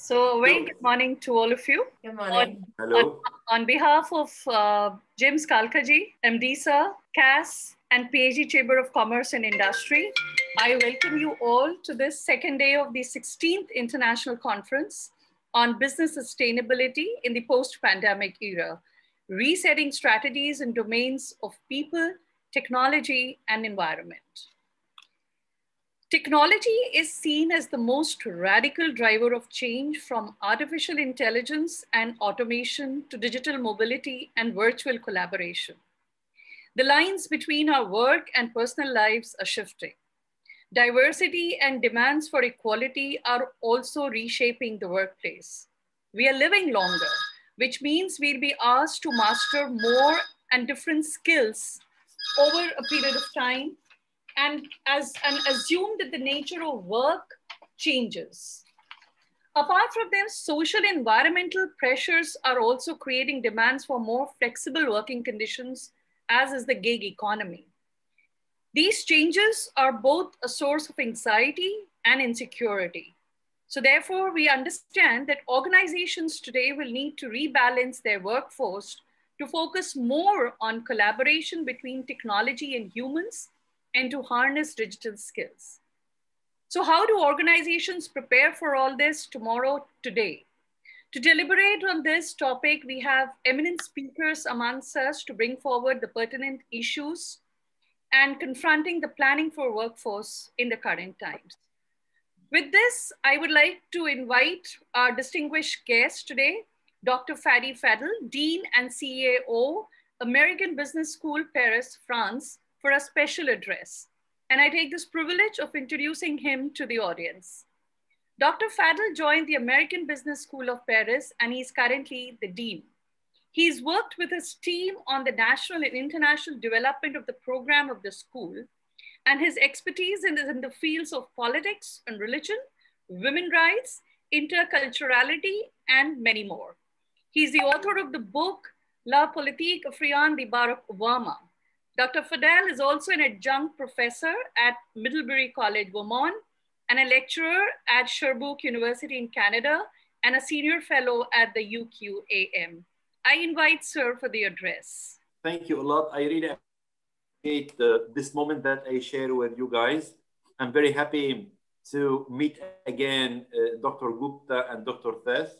So, a very good morning to all of you. Good morning. Hello. On behalf of uh, JIMS Kalkaji, MD Sir, CAS, and PHD Chamber of Commerce and Industry, I welcome you all to this second day of the 16th International Conference on Business Sustainability in the Post-Pandemic Era, resetting strategies and domains of people, technology, and environment. Technology is seen as the most radical driver of change from artificial intelligence and automation to digital mobility and virtual collaboration. The lines between our work and personal lives are shifting. Diversity and demands for equality are also reshaping the workplace. We are living longer, which means we'll be asked to master more and different skills over a period of time and as and assume that the nature of work changes. Apart from them, social environmental pressures are also creating demands for more flexible working conditions, as is the gig economy. These changes are both a source of anxiety and insecurity. So therefore, we understand that organizations today will need to rebalance their workforce to focus more on collaboration between technology and humans and to harness digital skills. So how do organizations prepare for all this tomorrow, today? To deliberate on this topic, we have eminent speakers amongst us to bring forward the pertinent issues and confronting the planning for workforce in the current times. With this, I would like to invite our distinguished guest today, Dr. Fadi Fadel, Dean and CEO, American Business School, Paris, France, for a special address. And I take this privilege of introducing him to the audience. Dr. Fadel joined the American Business School of Paris, and he's currently the Dean. He's worked with his team on the national and international development of the program of the school, and his expertise is in the fields of politics and religion, women rights, interculturality, and many more. He's the author of the book La Politique Africaine de Barack Obama, Dr. Fadel is also an adjunct professor at Middlebury College, Vermont, and a lecturer at Sherbrooke University in Canada, and a senior fellow at the UQAM. I invite Sir for the address. Thank you a lot. I really appreciate this moment that I share with you guys. I'm very happy to meet again uh, Dr. Gupta and Dr. Seth.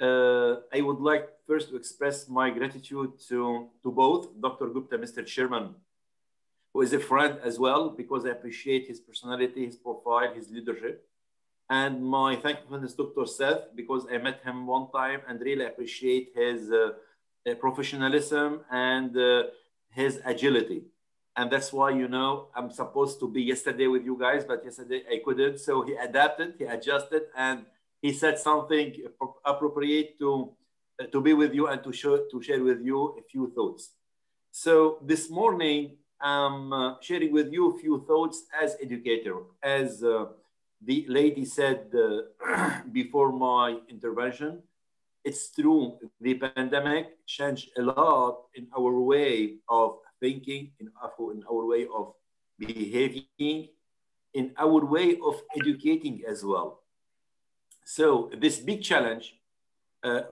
Uh, I would like first to express my gratitude to, to both Dr. Gupta, Mr. Chairman, who is a friend as well, because I appreciate his personality, his profile, his leadership. And my thankfulness, to Dr. Seth, because I met him one time and really appreciate his uh, professionalism and uh, his agility. And that's why, you know, I'm supposed to be yesterday with you guys, but yesterday I couldn't. So he adapted, he adjusted, and he said something appropriate to, uh, to be with you and to, show, to share with you a few thoughts. So this morning, I'm uh, sharing with you a few thoughts as educator. As uh, the lady said uh, before my intervention, it's true, the pandemic changed a lot in our way of thinking, in in our way of behaving, in our way of educating as well. So this big challenge, uh,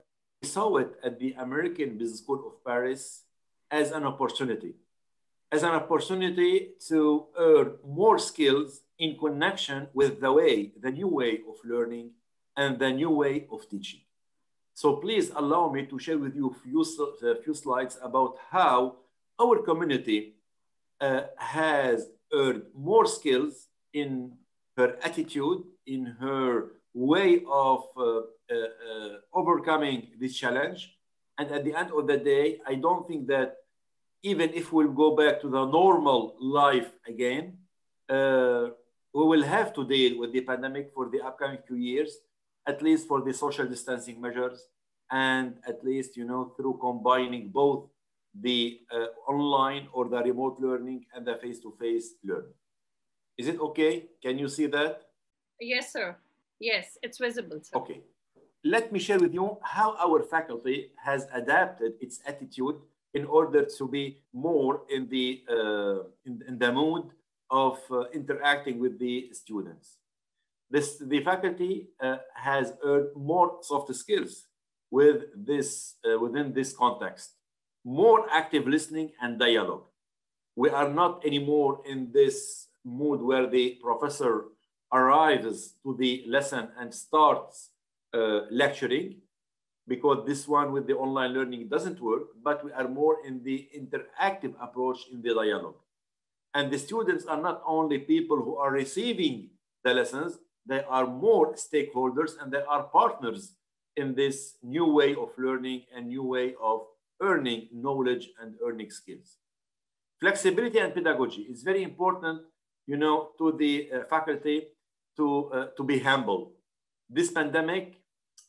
we saw it at the American Business School of Paris as an opportunity, as an opportunity to earn more skills in connection with the way, the new way of learning and the new way of teaching. So please allow me to share with you a few, a few slides about how our community uh, has earned more skills in her attitude, in her way of uh, uh, uh, overcoming this challenge. And at the end of the day, I don't think that even if we'll go back to the normal life again, uh, we will have to deal with the pandemic for the upcoming few years, at least for the social distancing measures, and at least, you know, through combining both the uh, online or the remote learning and the face-to-face -face learning. Is it okay? Can you see that? Yes, sir. Yes, it's visible. Sir. Okay. Let me share with you how our faculty has adapted its attitude in order to be more in the, uh, in, in, the mood of uh, interacting with the students. this, the faculty uh, has earned more soft skills with this, uh, within this context, more active listening and dialogue. We are not anymore in this mood where the professor arrives to the lesson and starts uh, lecturing because this one with the online learning doesn't work, but we are more in the interactive approach in the dialogue. And the students are not only people who are receiving the lessons, they are more stakeholders and they are partners in this new way of learning and new way of earning knowledge and earning skills. Flexibility and pedagogy is very important, you know, to the uh, faculty to, uh, to be humble. This pandemic,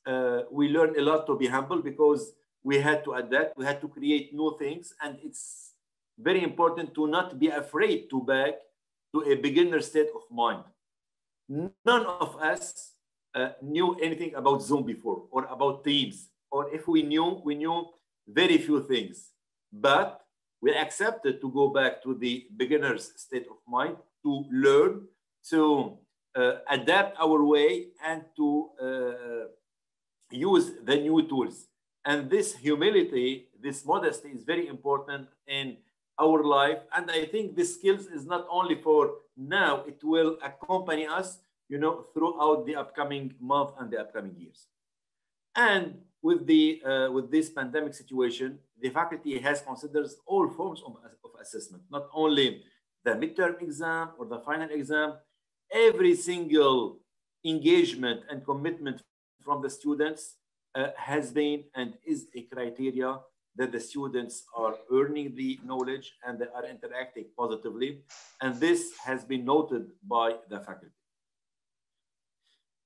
uh, we learned a lot to be humble because we had to adapt, we had to create new things, and it's very important to not be afraid to back to a beginner state of mind. None of us uh, knew anything about Zoom before or about Teams, or if we knew, we knew very few things. But we accepted to go back to the beginner's state of mind to learn, to adapt our way, and to uh, use the new tools. And this humility, this modesty is very important in our life. And I think this skills is not only for now, it will accompany us, you know, throughout the upcoming month and the upcoming years. And with the uh, with this pandemic situation, the faculty has considered all forms of, of assessment, not only the midterm exam or the final exam, every single engagement and commitment from the students uh, has been and is a criteria that the students are earning the knowledge and they are interacting positively. And this has been noted by the faculty.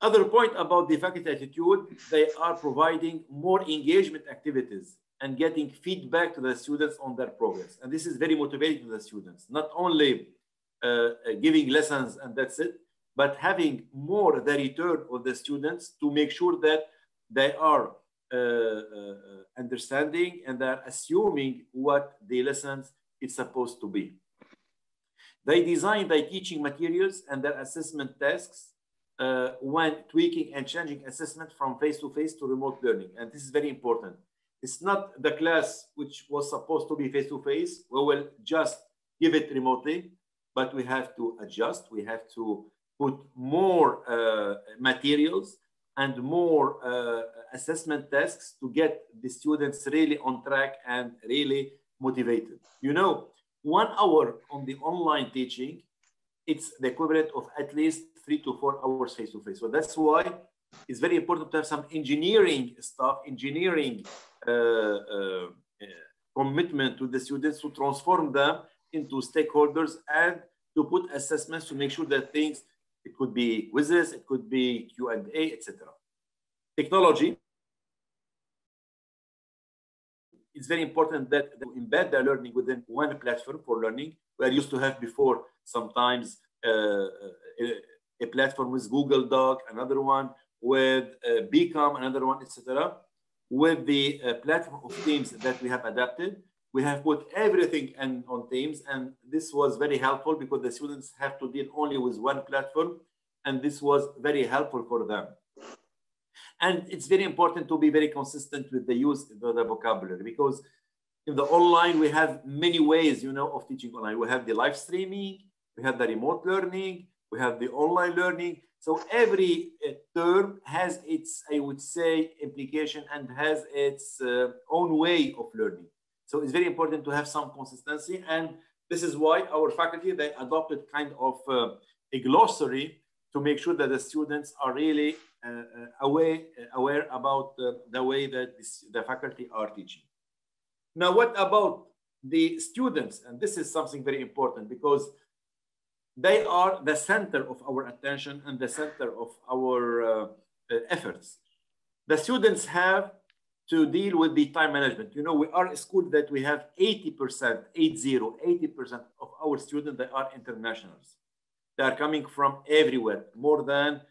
Other point about the faculty attitude, they are providing more engagement activities and getting feedback to the students on their progress. And this is very motivating to the students, not only giving lessons and that's it, but having more the return of the students to make sure that they are uh, uh, understanding and they're assuming what the lessons is supposed to be. They design their teaching materials and their assessment tasks uh, when tweaking and changing assessment from face-to-face -to, -face to remote learning. And this is very important. It's not the class which was supposed to be face-to-face. -face. We will just give it remotely, but we have to adjust. We have to put more uh, materials and more uh, assessment tasks to get the students really on track and really motivated. You know, one hour on the online teaching, it's the equivalent of at least three to four hours face to face. So that's why it's very important to have some engineering stuff, engineering uh, uh, commitment to the students to transform them into stakeholders and to put assessments to make sure that things it could be quizzes, it could be Q&A, etc. Technology. It's very important that we embed the learning within one platform for learning. We are used to have before sometimes uh, a, platform with Google Doc, another one with uh, another one, etc. With the uh, platform of Teams that we have adapted, we have put everything in, on Teams, and this was very helpful because the students have to deal only with one platform, and this was very helpful for them. And it's very important to be very consistent with the use of the vocabulary because in the online, we have many ways, you know, of teaching online. We have the live streaming, we have the remote learning, we have the online learning. So every uh, term has its, I would say, implication and has its uh, own way of learning. So it's very important to have some consistency. And this is why our faculty, they adopted kind of uh, a glossary to make sure that the students are really uh, uh aware, uh, aware about the, the way that this, the faculty are teaching. Now, what about the students? And this is something very important because they are the center of our attention and the center of our uh, uh efforts. The students have to deal with the time management. You know, we are a school that we have 80%, 80, 80% of our students that are internationals. They are coming from everywhere, more than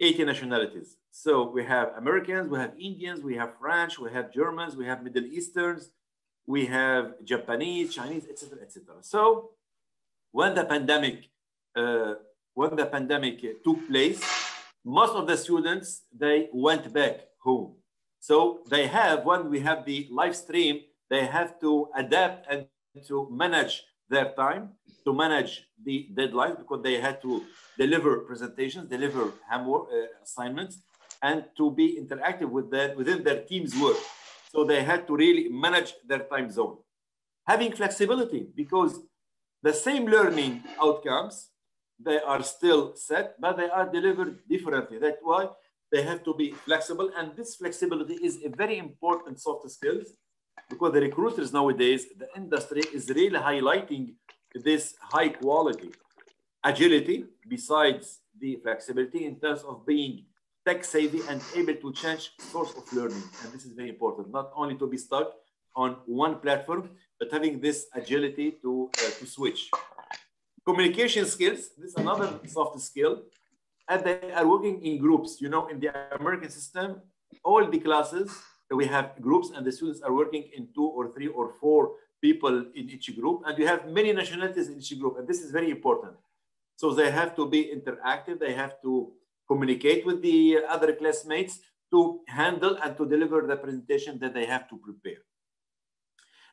80 nationalities. So we have Americans, we have Indians, we have French, we have Germans, we have Middle Easterns, we have Japanese, Chinese, etc., etc. So when the pandemic uh, when the pandemic took place, most of the students, they went back home. So they have, when we have the live stream, they have to adapt and to manage their time, to manage the deadlines because they had to deliver presentations, deliver homework uh, assignments, and to be interactive with that within their team's work. So they had to really manage their time zone. Having flexibility because the same learning outcomes, they are still set, but they are delivered differently. That's why they have to be flexible. And this flexibility is a very important soft skills because the recruiters nowadays, the industry is really highlighting this high quality agility besides the flexibility in terms of being tech savvy and able to change source of learning. And this is very important, not only to be stuck on one platform, but having this agility to, uh, to switch. Communication skills, this is another soft skill. And they are working in groups. You know, in the American system, all the classes, we have groups and the students are working in two or three or four people in each group. And you have many nationalities in each group. And this is very important. So they have to be interactive. They have to communicate with the other classmates to handle and to deliver the presentation that they have to prepare.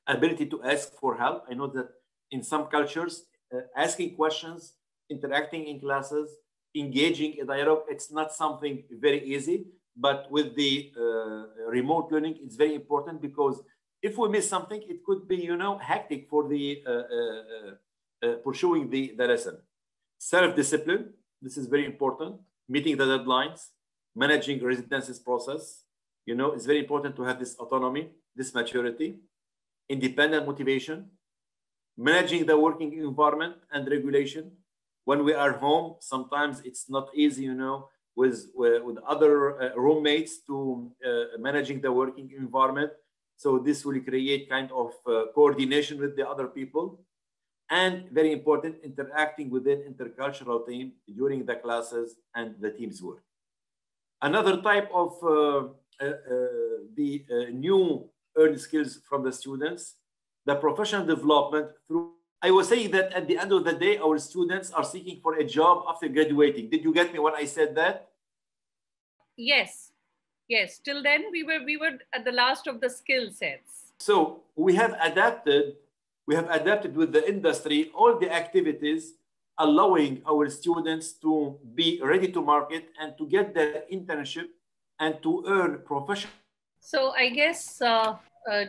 Ability to ask for help. I know that in some cultures, uh, asking questions, interacting in classes, engaging a dialogue, it's not something very easy. But with the uh, remote learning, it's very important because if we miss something, it could be, you know, hectic for the uh, uh, uh pursuing the, the lesson. Self-discipline, this is very important meeting the deadlines, managing residences process. You know, it's very important to have this autonomy, this maturity, independent motivation, managing the working environment and regulation. When we are home, sometimes it's not easy, you know, with, with other uh, roommates to uh, managing the working environment. So this will create kind of uh, coordination with the other people and very important, interacting within intercultural team during the classes and the team's work. Another type of the new earned skills from the students, the professional development through, I was saying that at the end of the day, our students are seeking for a job after graduating. Did you get me when I said that? Yes, yes. Till then, we were, we were at the last of the skill sets. So we have adapted we have adapted with the industry all the activities allowing our students to be ready to market and to get their internship and to earn professional. So I guess uh, uh,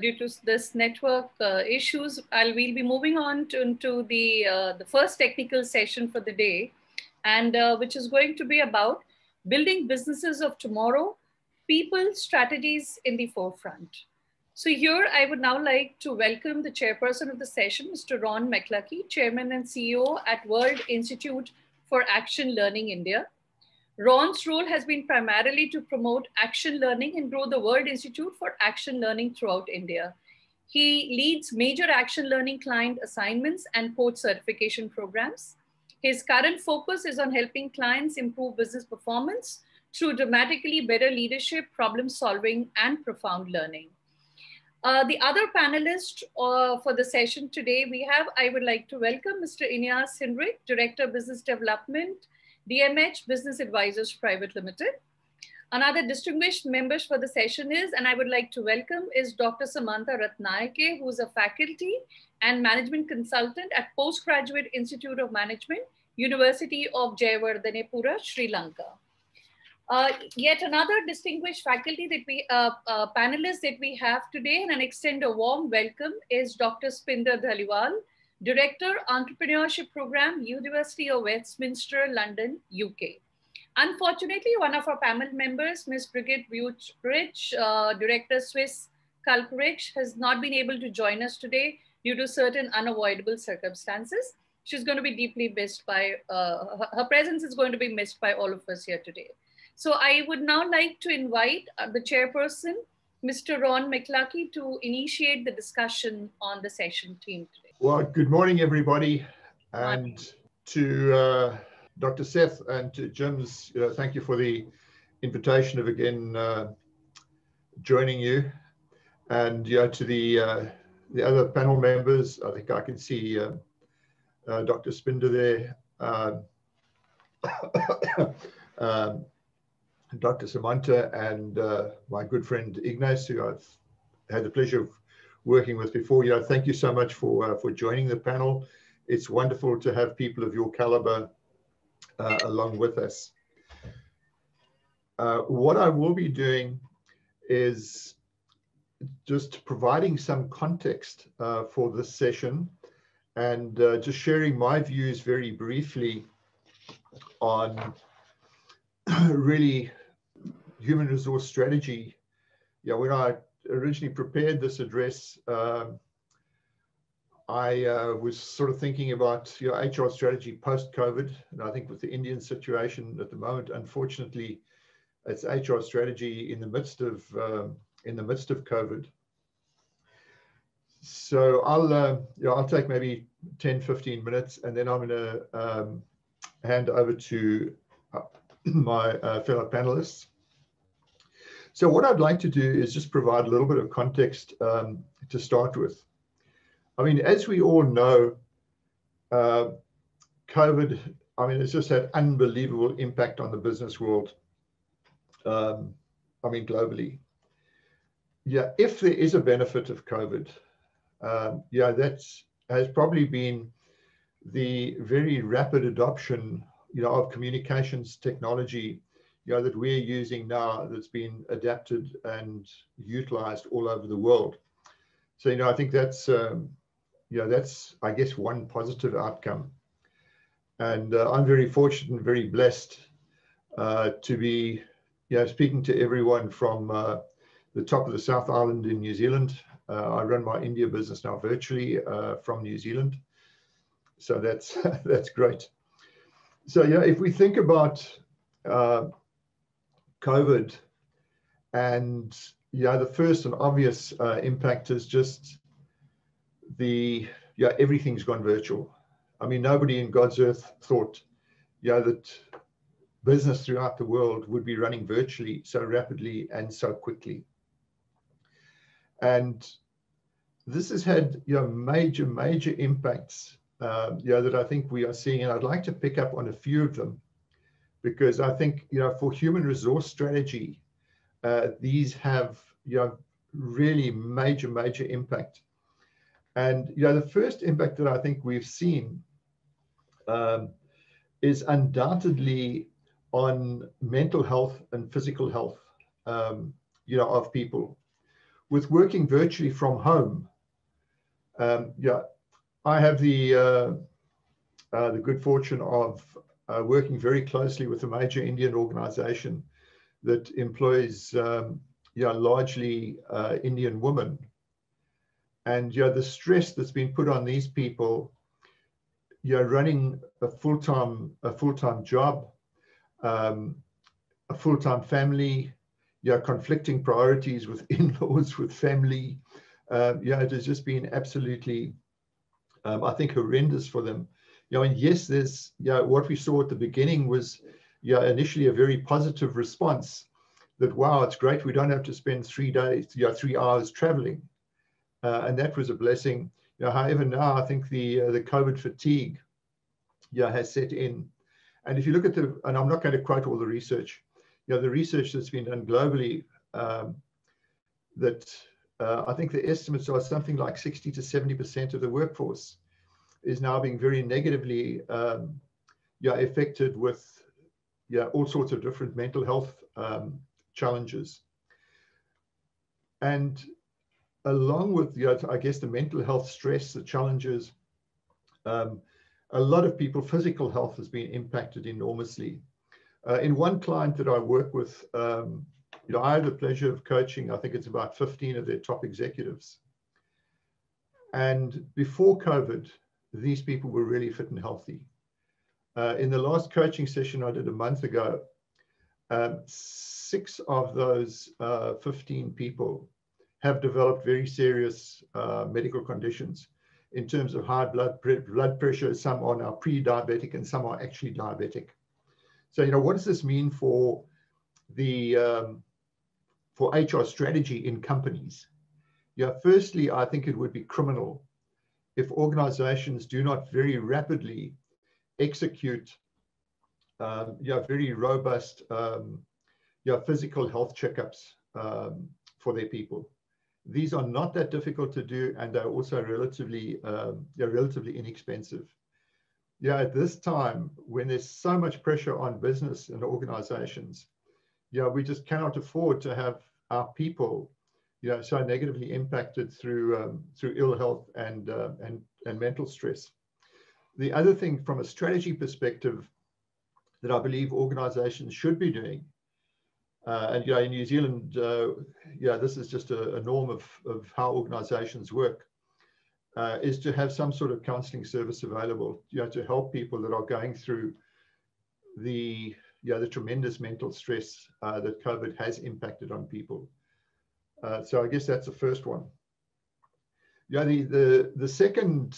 due to this network uh, issues, I'll we'll be moving on to, to the uh, the first technical session for the day, and uh, which is going to be about building businesses of tomorrow, people, strategies in the forefront. So here I would now like to welcome the chairperson of the session, Mr. Ron McLuckie, chairman and CEO at World Institute for Action Learning India. Ron's role has been primarily to promote action learning and grow the World Institute for Action Learning throughout India. He leads major action learning client assignments and coach certification programs. His current focus is on helping clients improve business performance through dramatically better leadership, problem solving, and profound learning. Uh, the other panelist uh, for the session today, we have, I would like to welcome Mr. Ignace Hinrich, Director of Business Development, DMH Business Advisors Private Limited. Another distinguished members for the session is, and I would like to welcome is Dr. Samantha Ratnayake, who's a faculty and management consultant at Postgraduate Institute of Management, University of Jayewardenepura, Sri Lanka. Uh, yet another distinguished faculty that we, uh, uh, panelists that we have today and an extend a warm welcome is Dr. Spinder Dhaliwal, Director, Entrepreneurship Program, University of Westminster, London, UK. Unfortunately, one of our panel members, Ms. Brigitte Butrich, uh, Director, Swiss Culkrich, has not been able to join us today due to certain unavoidable circumstances. She's going to be deeply missed by, uh, her presence is going to be missed by all of us here today. So I would now like to invite uh, the chairperson, Mr. Ron McLuckie, to initiate the discussion on the session team today. Well, good morning, everybody. And to uh, Dr. Seth and to JIMS, you know, thank you for the invitation of again uh, joining you. And you know, to the, uh, the other panel members, I think I can see uh, uh, Dr. Spinder there. um, Dr. Samantha and uh, my good friend Ignace, who I've had the pleasure of working with before. You know, thank you so much for uh, for joining the panel. It's wonderful to have people of your caliber uh, along with us. Uh, what I will be doing is just providing some context uh, for this session and uh, just sharing my views very briefly on really human resource strategy. Yeah, when I originally prepared this address, um, I uh, was sort of thinking about your HR strategy post-COVID, and I think with the Indian situation at the moment, unfortunately, it's HR strategy in the midst of um, in the midst of COVID. So I'll uh, yeah, I'll take maybe 10, 15 minutes, and then I'm going to um, hand over to uh, my uh, fellow panelists. So what I'd like to do is just provide a little bit of context um, to start with. I mean, as we all know, uh, COVID, I mean, it's just had unbelievable impact on the business world. Um, I mean, globally. Yeah, if there is a benefit of COVID, um, yeah, that's has probably been the very rapid adoption, you know, of communications technology, you know, that we're using now that's been adapted and utilized all over the world. So, you know, I think that's, um, you know, that's, I guess, one positive outcome. And uh, I'm very fortunate and very blessed uh, to be, you know, speaking to everyone from uh, the top of the South Island in New Zealand. Uh, I run my India business now virtually uh, from New Zealand. So that's, that's great. So, yeah, if we think about uh, COVID and yeah, the first and obvious uh, impact is just the yeah everything's gone virtual. I mean, nobody in God's earth thought yeah that business throughout the world would be running virtually so rapidly and so quickly. And this has had you know major major impacts um, you know that I think we are seeing, and I'd like to pick up on a few of them because I think you know for human resource strategy, uh, these have you know really major major impact. And you know the first impact that I think we've seen um, is undoubtedly on mental health and physical health, um, you know, of people. With working virtually from home, um, yeah, I have the uh, uh, the good fortune of uh, working very closely with a major Indian organization that employs um, yeah, largely uh, Indian women. And yeah, the stress that's been put on these people, yeah, running a full-time a full-time job, um, a full-time family, yeah, conflicting priorities with in-laws, with family. Um, yeah, it has just been absolutely, um, I think, horrendous for them you know, and yes, there's, yeah, what we saw at the beginning was, yeah, initially a very positive response that, wow, it's great. We don't have to spend three days, yeah, three hours traveling. Uh, and that was a blessing. You know, however, now I think the, uh, the COVID fatigue, yeah, has set in. And if you look at the, and I'm not going to quote all the research, you know, the research that's been done globally, um, that uh, I think the estimates are something like 60 to 70% of the workforce is now being very negatively um, yeah, affected with yeah, all sorts of different mental health um, challenges. And along with, yeah, I guess, the mental health stress, the challenges, um, a lot of people, physical health has been impacted enormously. Uh, in one client that I work with, um, you know, I had the pleasure of coaching, I think it's about 15 of their top executives. And before COVID, these people were really fit and healthy. Uh, in the last coaching session I did a month ago, um, six of those uh, 15 people have developed very serious uh, medical conditions in terms of high blood, pre blood pressure. Some are now pre-diabetic and some are actually diabetic. So, you know, what does this mean for the um, for HR strategy in companies? Yeah, firstly, I think it would be criminal if organizations do not very rapidly execute um, yeah, very robust um, yeah, physical health checkups um, for their people. These are not that difficult to do, and they're also relatively, um, yeah, relatively inexpensive. Yeah, at this time, when there's so much pressure on business and organizations, yeah, we just cannot afford to have our people, you know, so negatively impacted through um, through ill health and uh, and and mental stress. The other thing, from a strategy perspective, that I believe organizations should be doing. Uh, and you know, in New Zealand, uh, yeah, this is just a, a, norm of, of how organizations work, uh, is to have some sort of counseling service available, you know, to help people that are going through the, you know, the tremendous mental stress uh, that COVID has impacted on people. Uh, so I guess that's the first one. The, the, the second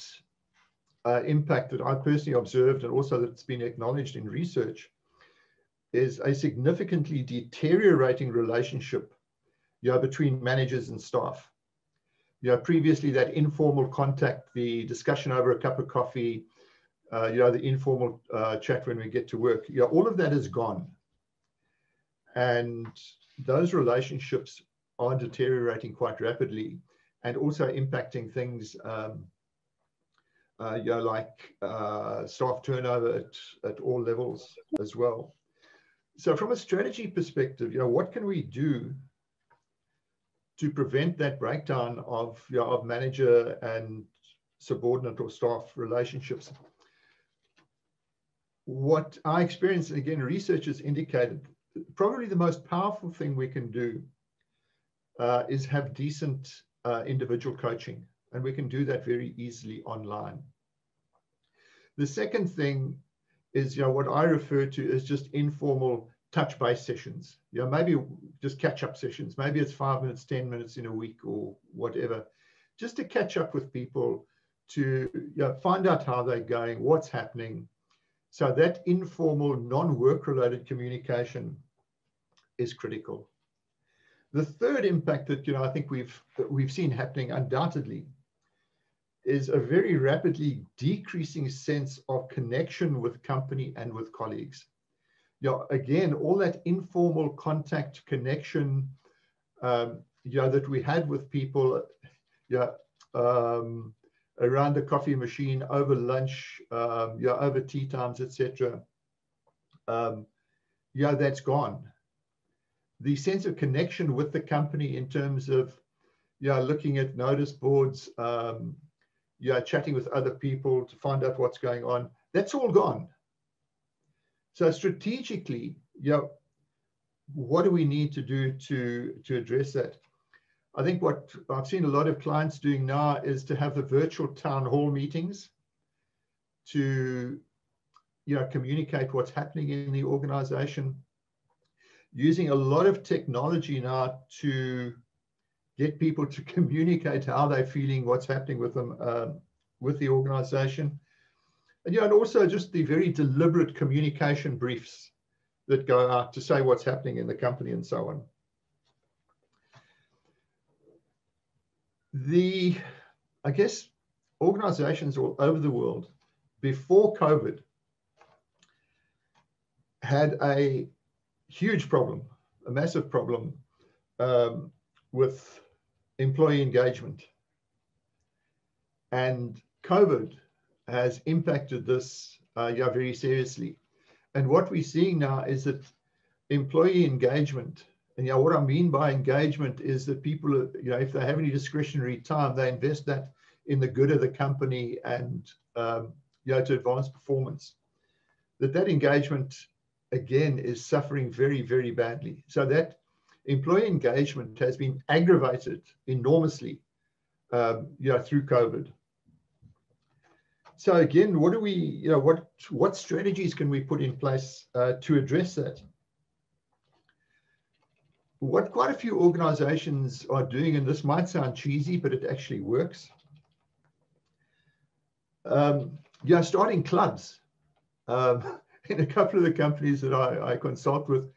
uh, impact that I personally observed and also that's been acknowledged in research is a significantly deteriorating relationship you know, between managers and staff. You know, previously that informal contact, the discussion over a cup of coffee, uh, you know, the informal uh, chat when we get to work, you know, all of that is gone. And those relationships are deteriorating quite rapidly and also impacting things um, uh, you know, like uh, staff turnover at, at all levels as well. So from a strategy perspective, you know, what can we do to prevent that breakdown of, you know, of manager and subordinate or staff relationships? What I experienced, again, research has indicated, probably the most powerful thing we can do uh, is have decent uh, individual coaching and we can do that very easily online. The second thing is, you know, what I refer to as just informal touch base sessions. You know, maybe just catch up sessions. Maybe it's five minutes, 10 minutes in a week or whatever, just to catch up with people to you know, find out how they're going, what's happening. So that informal, non-work related communication is critical. The third impact that you know I think we've we've seen happening undoubtedly is a very rapidly decreasing sense of connection with company and with colleagues. You know, again, all that informal contact connection, um, you know, that we had with people, yeah, um, around the coffee machine, over lunch, um, yeah, over tea times, etc. Um, yeah, that's gone. The sense of connection with the company in terms of, yeah, looking at notice boards, um, you're chatting with other people to find out what's going on. That's all gone. So strategically, you know, what do we need to do to, to address that? I think what I've seen a lot of clients doing now is to have the virtual town hall meetings to you know, communicate what's happening in the organization, using a lot of technology now to get people to communicate how they're feeling, what's happening with them, um, with the organization. And, yeah, and also just the very deliberate communication briefs that go out to say what's happening in the company and so on. The, I guess, organizations all over the world before COVID had a huge problem, a massive problem um, with employee engagement. And COVID has impacted this uh, yeah, very seriously. And what we're seeing now is that employee engagement, and yeah, what I mean by engagement is that people, you know, if they have any discretionary time, they invest that in the good of the company and um, you know to advance performance. That that engagement again is suffering very very badly. So that employee engagement has been aggravated enormously um, you know, through COVID. So again, what do we, you know, what, what strategies can we put in place uh, to address that? What quite a few organizations are doing, and this might sound cheesy, but it actually works. Um, yeah, starting clubs. Um, in a couple of the companies that I, I consult with,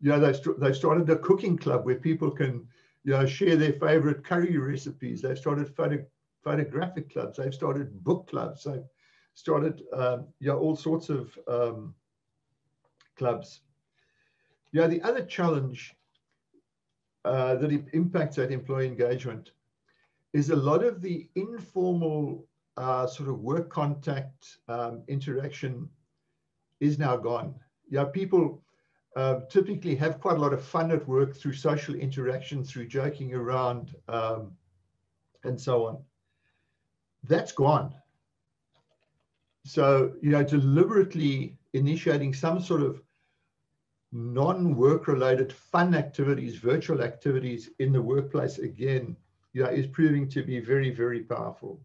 you know, they've, they've started a cooking club where people can, you know, share their favorite curry recipes. They've started photo, photographic clubs. They've started book clubs. They've started, um, you know, all sorts of um, clubs. Yeah, the other challenge uh, that impacts that employee engagement is a lot of the informal uh, sort of work contact um, interaction is now gone. Yeah, people uh, typically have quite a lot of fun at work through social interaction, through joking around, um, and so on. That's gone. So, you know, deliberately initiating some sort of non-work related fun activities, virtual activities in the workplace again, you know, is proving to be very, very powerful.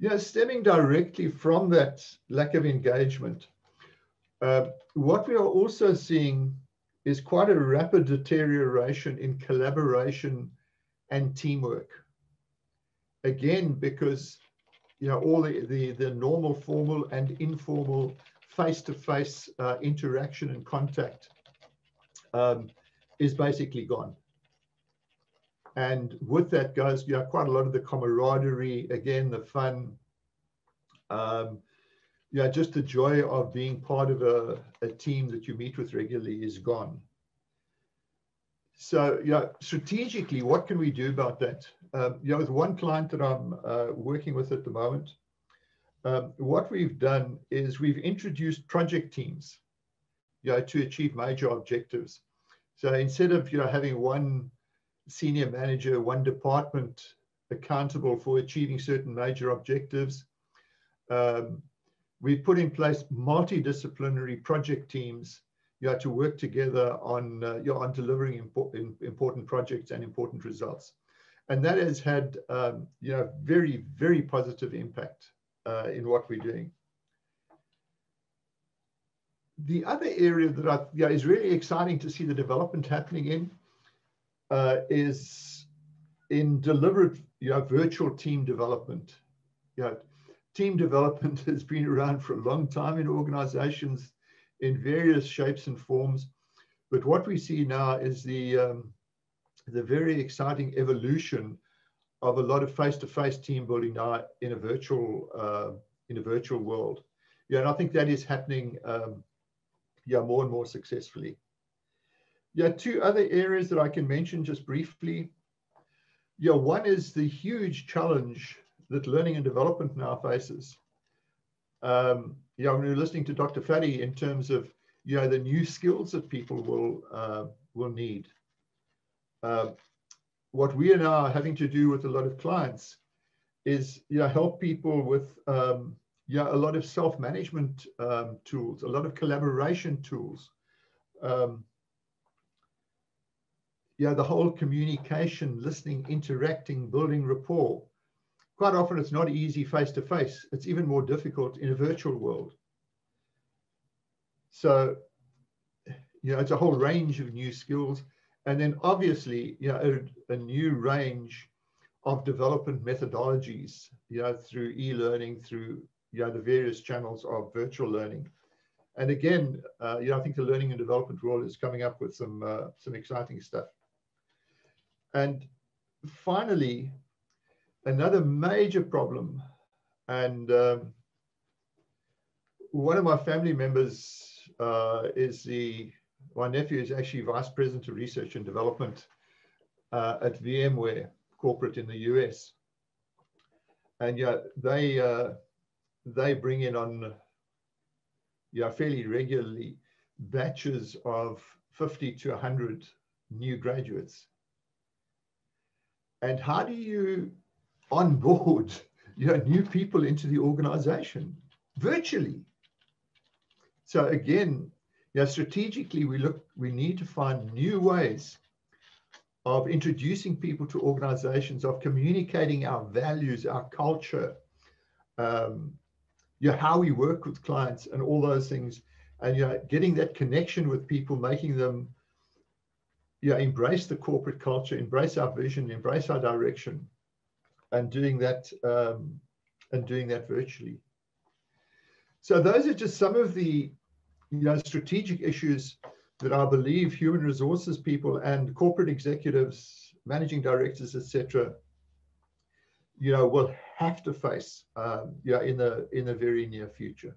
You know, stemming directly from that lack of engagement, uh, what we are also seeing is quite a rapid deterioration in collaboration and teamwork. Again, because you know all the, the, the normal formal and informal face-to-face -face, uh, interaction and contact um, is basically gone. And with that goes know, quite a lot of the camaraderie, again, the fun, um, yeah, just the joy of being part of a, a team that you meet with regularly is gone. So, yeah, strategically, what can we do about that? Um, you know, with one client that I'm uh, working with at the moment, um, what we've done is we've introduced project teams, you know, to achieve major objectives. So instead of you know having one senior manager, one department accountable for achieving certain major objectives, um, we've put in place multidisciplinary project teams you know, to work together on, uh, you know, on delivering impo important projects and important results. And that has had, um, you know, very, very positive impact uh, in what we're doing. The other area that I, yeah, is really exciting to see the development happening in uh, is in deliberate you know, virtual team development. You know, team development has been around for a long time in organizations in various shapes and forms. But what we see now is the, um, the very exciting evolution of a lot of face-to-face -face team building now in a virtual uh, in a virtual world. Yeah, and I think that is happening um, yeah more and more successfully. Yeah, two other areas that I can mention just briefly. Yeah, one is the huge challenge that learning and development now faces. Um, yeah, when you're listening to Dr. Fadi in terms of you know the new skills that people will uh, will need. Uh, what we are now having to do with a lot of clients is you know help people with um, yeah a lot of self-management um, tools, a lot of collaboration tools. Um, yeah, the whole communication, listening, interacting, building rapport. Quite often it's not easy face to face. It's even more difficult in a virtual world. So, you know, it's a whole range of new skills. And then obviously, you know, a, a new range of development methodologies, you know, through e-learning, through, you know, the various channels of virtual learning. And again, uh, you know, I think the learning and development world is coming up with some, uh, some exciting stuff. And finally, another major problem, and um, one of my family members uh, is the, my nephew is actually vice president of research and development uh, at VMware corporate in the US. And yeah, they, uh, they bring in on yeah, fairly regularly batches of 50 to 100 new graduates and how do you onboard you know, new people into the organization virtually? So again, you know, strategically, we look, we need to find new ways of introducing people to organizations, of communicating our values, our culture, um, you know, how we work with clients and all those things. And you know, getting that connection with people, making them yeah, embrace the corporate culture, embrace our vision, embrace our direction, and doing that um, and doing that virtually. So those are just some of the you know strategic issues that I believe human resources people and corporate executives, managing directors, etc., you know, will have to face um, yeah, in the in the very near future.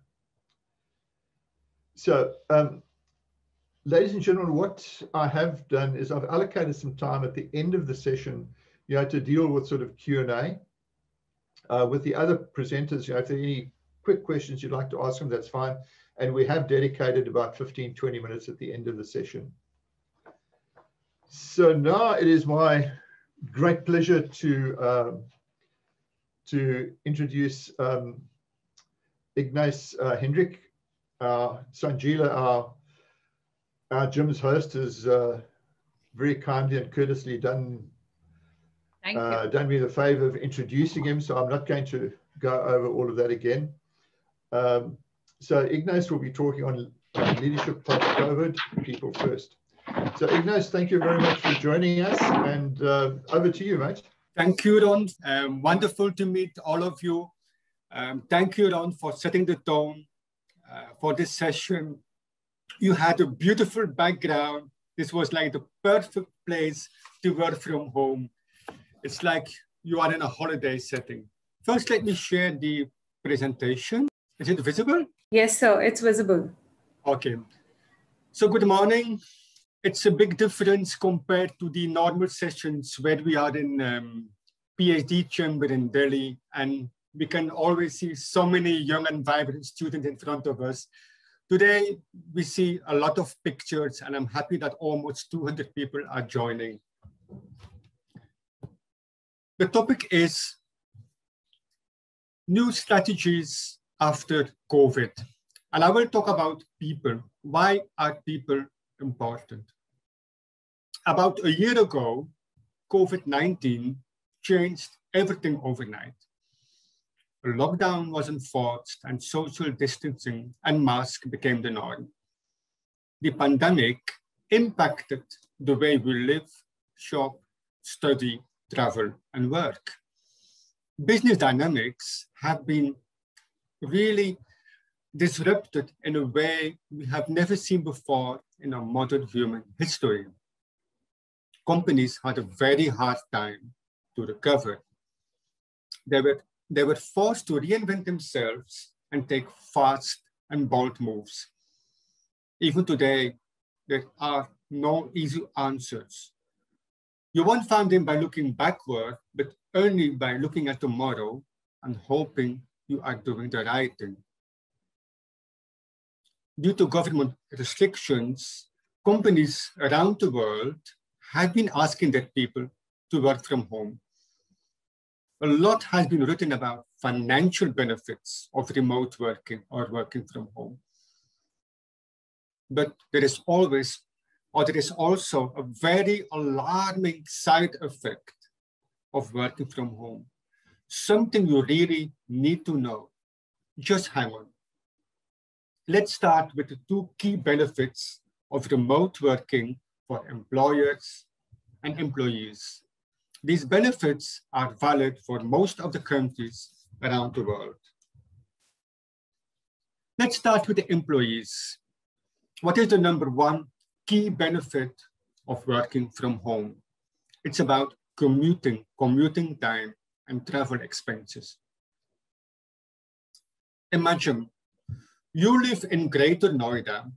so, um, ladies and gentlemen, what I have done is I've allocated some time at the end of the session, you know, to deal with sort of Q&A. Uh, with the other presenters, you know, if there are any quick questions you'd like to ask them, that's fine. And we have dedicated about 15, 20 minutes at the end of the session. So now it is my great pleasure to um, to introduce um, Ignace uh, Hendrik. Uh, Sanjila, our, our JIMS host, has uh, very kindly and courteously done uh, done me the favor of introducing him, so I'm not going to go over all of that again. Um, so Ignace will be talking on leadership post-COVID, people first. So Ignace, thank you very much for joining us and uh, over to you, mate. Thank you, Ron. Um, wonderful to meet all of you. Um, thank you, Ron, for setting the tone uh, for this session. You had a beautiful background. This was like the perfect place to work from home. It's like you are in a holiday setting. First, let me share the presentation. Is it visible? Yes, sir, it's visible. Okay. So good morning it's a big difference compared to the normal sessions where we are in um, PHD chamber in Delhi and we can always see so many young and vibrant students in front of us. Today, we see a lot of pictures and I'm happy that almost 200 people are joining. The topic is new strategies after COVID. And I will talk about people. Why are people important. About a year ago, COVID-19 changed everything overnight. Lockdown was enforced and social distancing and mask became the norm. The pandemic impacted the way we live, shop, study, travel, and work. Business dynamics have been really disrupted in a way we have never seen before in our modern human history. Companies had a very hard time to recover. They were, they were forced to reinvent themselves and take fast and bold moves. Even today, there are no easy answers. You won't find them by looking backward, but only by looking at tomorrow and hoping you are doing the right thing due to government restrictions, companies around the world have been asking their people to work from home. A lot has been written about financial benefits of remote working or working from home. But there is always, or there is also a very alarming side effect of working from home. Something you really need to know. Just hang on. Let's start with the two key benefits of remote working for employers and employees. These benefits are valid for most of the countries around the world. Let's start with the employees. What is the number one key benefit of working from home? It's about commuting, commuting time and travel expenses. Imagine you live in Greater Noida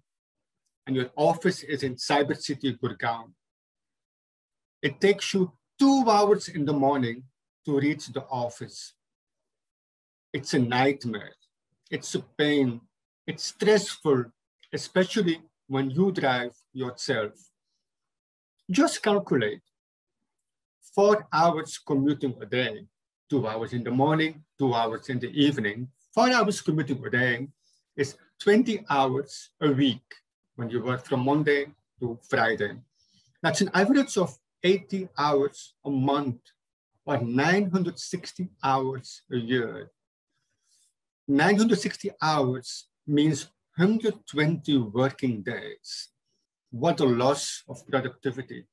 and your office is in Cyber City, Gurgaon. It takes you two hours in the morning to reach the office. It's a nightmare. It's a pain. It's stressful, especially when you drive yourself. Just calculate four hours commuting a day, two hours in the morning, two hours in the evening, four hours commuting a day is 20 hours a week when you work from Monday to Friday. That's an average of 80 hours a month or 960 hours a year. 960 hours means 120 working days. What a loss of productivity.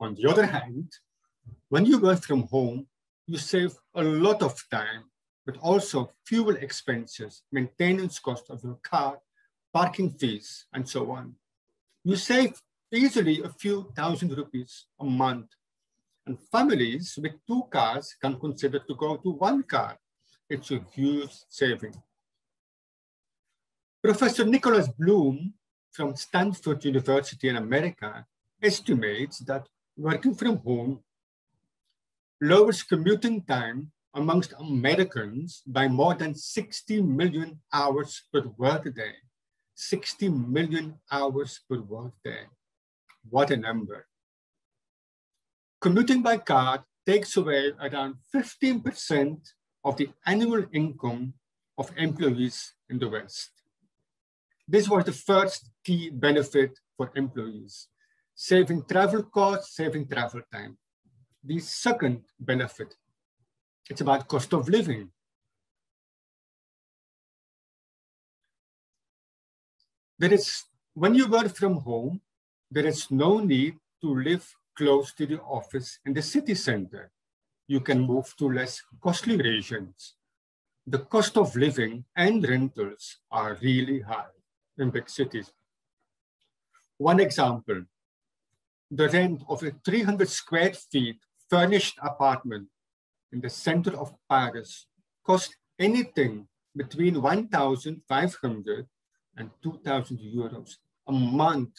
On the other hand, when you work from home, you save a lot of time but also fuel expenses, maintenance cost of your car, parking fees, and so on. You save easily a few thousand rupees a month. And families with two cars can consider to go to one car. It's a huge saving. Professor Nicholas Bloom from Stanford University in America estimates that working from home lowers commuting time amongst Americans by more than 60 million hours per workday. 60 million hours per workday. What a number. Commuting by car takes away around 15% of the annual income of employees in the West. This was the first key benefit for employees, saving travel costs, saving travel time. The second benefit, it's about cost of living. There is, when you work from home, there is no need to live close to the office in the city center. You can move to less costly regions. The cost of living and rentals are really high in big cities. One example, the rent of a 300 square feet furnished apartment in the center of Paris cost anything between 1,500 and 2,000 euros a month.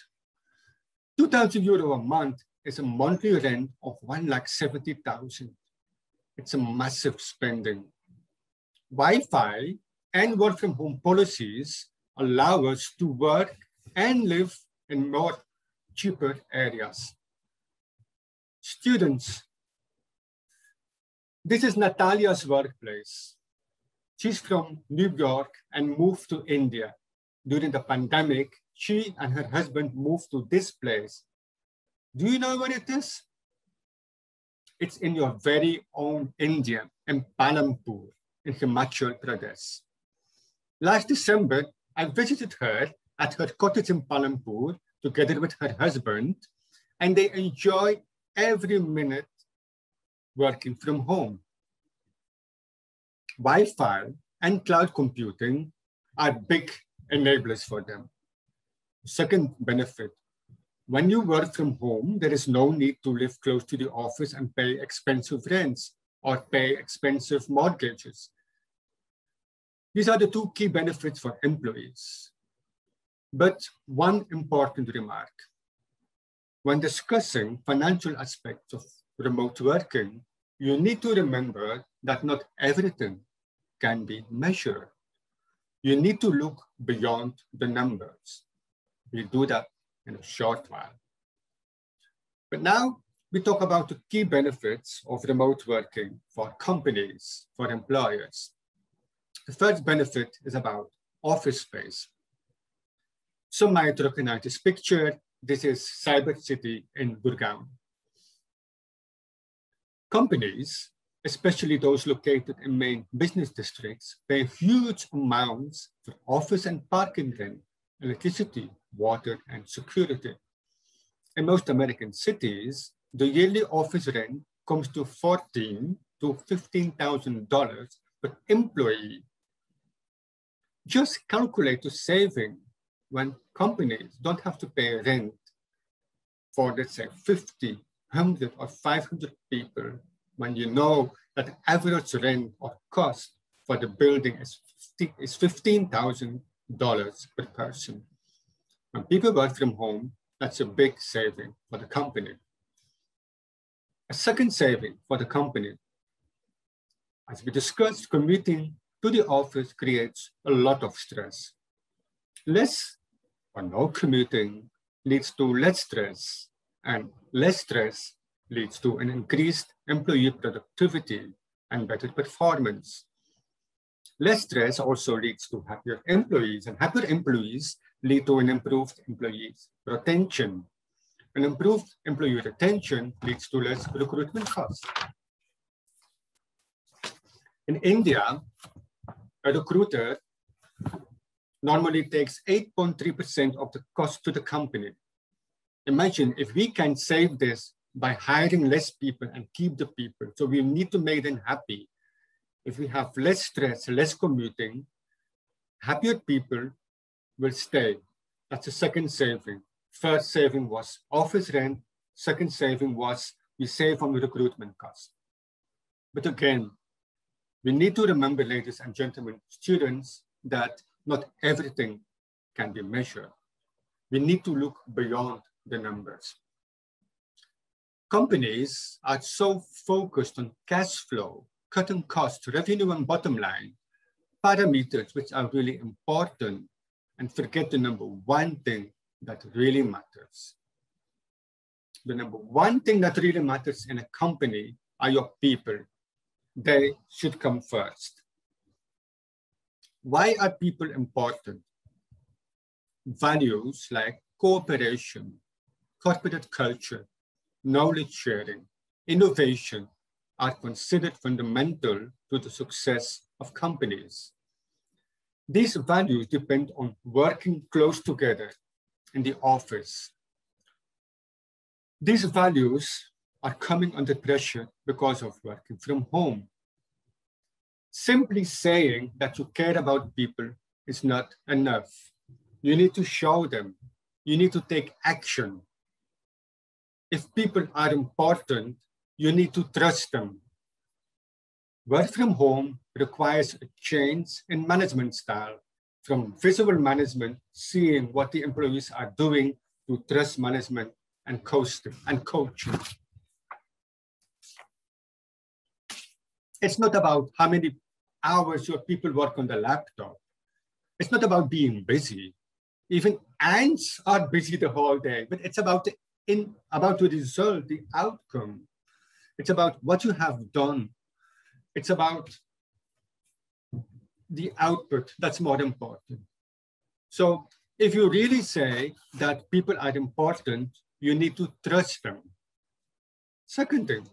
2,000 euro a month is a monthly rent of 1,70,000. It's a massive spending. Wi-Fi and work from home policies allow us to work and live in more cheaper areas. Students, this is Natalia's workplace. She's from New York and moved to India. During the pandemic, she and her husband moved to this place. Do you know where it is? It's in your very own India, in Palampur, in Himachal Pradesh. Last December, I visited her at her cottage in Palampur together with her husband, and they enjoy every minute working from home. Wi-Fi and cloud computing are big enablers for them. Second benefit, when you work from home, there is no need to live close to the office and pay expensive rents or pay expensive mortgages. These are the two key benefits for employees. But one important remark. When discussing financial aspects of remote working, you need to remember that not everything can be measured. You need to look beyond the numbers. We'll do that in a short while. But now we talk about the key benefits of remote working for companies, for employers. The first benefit is about office space. Some might recognize this picture. This is Cyber City in Gurgaon. Companies, especially those located in main business districts, pay huge amounts for office and parking rent, electricity, water, and security. In most American cities, the yearly office rent comes to 14 to $15,000 per employee just calculate the saving when companies don't have to pay rent for, let's say, 50, 100, or 500 people, when you know that average rent or cost for the building is, is $15,000 per person. When people work from home, that's a big saving for the company. A second saving for the company, as we discussed, commuting to the office creates a lot of stress. Less or no commuting leads to less stress, and less stress leads to an increased employee productivity and better performance. Less stress also leads to happier employees, and happier employees lead to an improved employee retention. An improved employee retention leads to less recruitment costs. In India, a recruiter normally takes 8.3% of the cost to the company. Imagine if we can save this by hiring less people and keep the people. So we need to make them happy. If we have less stress, less commuting, happier people will stay. That's the second saving. First saving was office rent. Second saving was we save on the recruitment cost. But again, we need to remember, ladies and gentlemen, students, that not everything can be measured. We need to look beyond the numbers. Companies are so focused on cash flow, cutting costs, revenue and bottom line, parameters which are really important and forget the number one thing that really matters. The number one thing that really matters in a company are your people. They should come first. Why are people important? Values like cooperation, corporate culture, knowledge sharing, innovation are considered fundamental to the success of companies. These values depend on working close together in the office. These values are coming under pressure because of working from home. Simply saying that you care about people is not enough. You need to show them. You need to take action. If people are important, you need to trust them. Work from home requires a change in management style from visible management, seeing what the employees are doing, to trust management and coaching. And coaching. It's not about how many hours your people work on the laptop. It's not about being busy. Even ants are busy the whole day, but it's about the in about the result, the outcome. It's about what you have done it's about the output that's more important. So if you really say that people are important, you need to trust them. Second thing,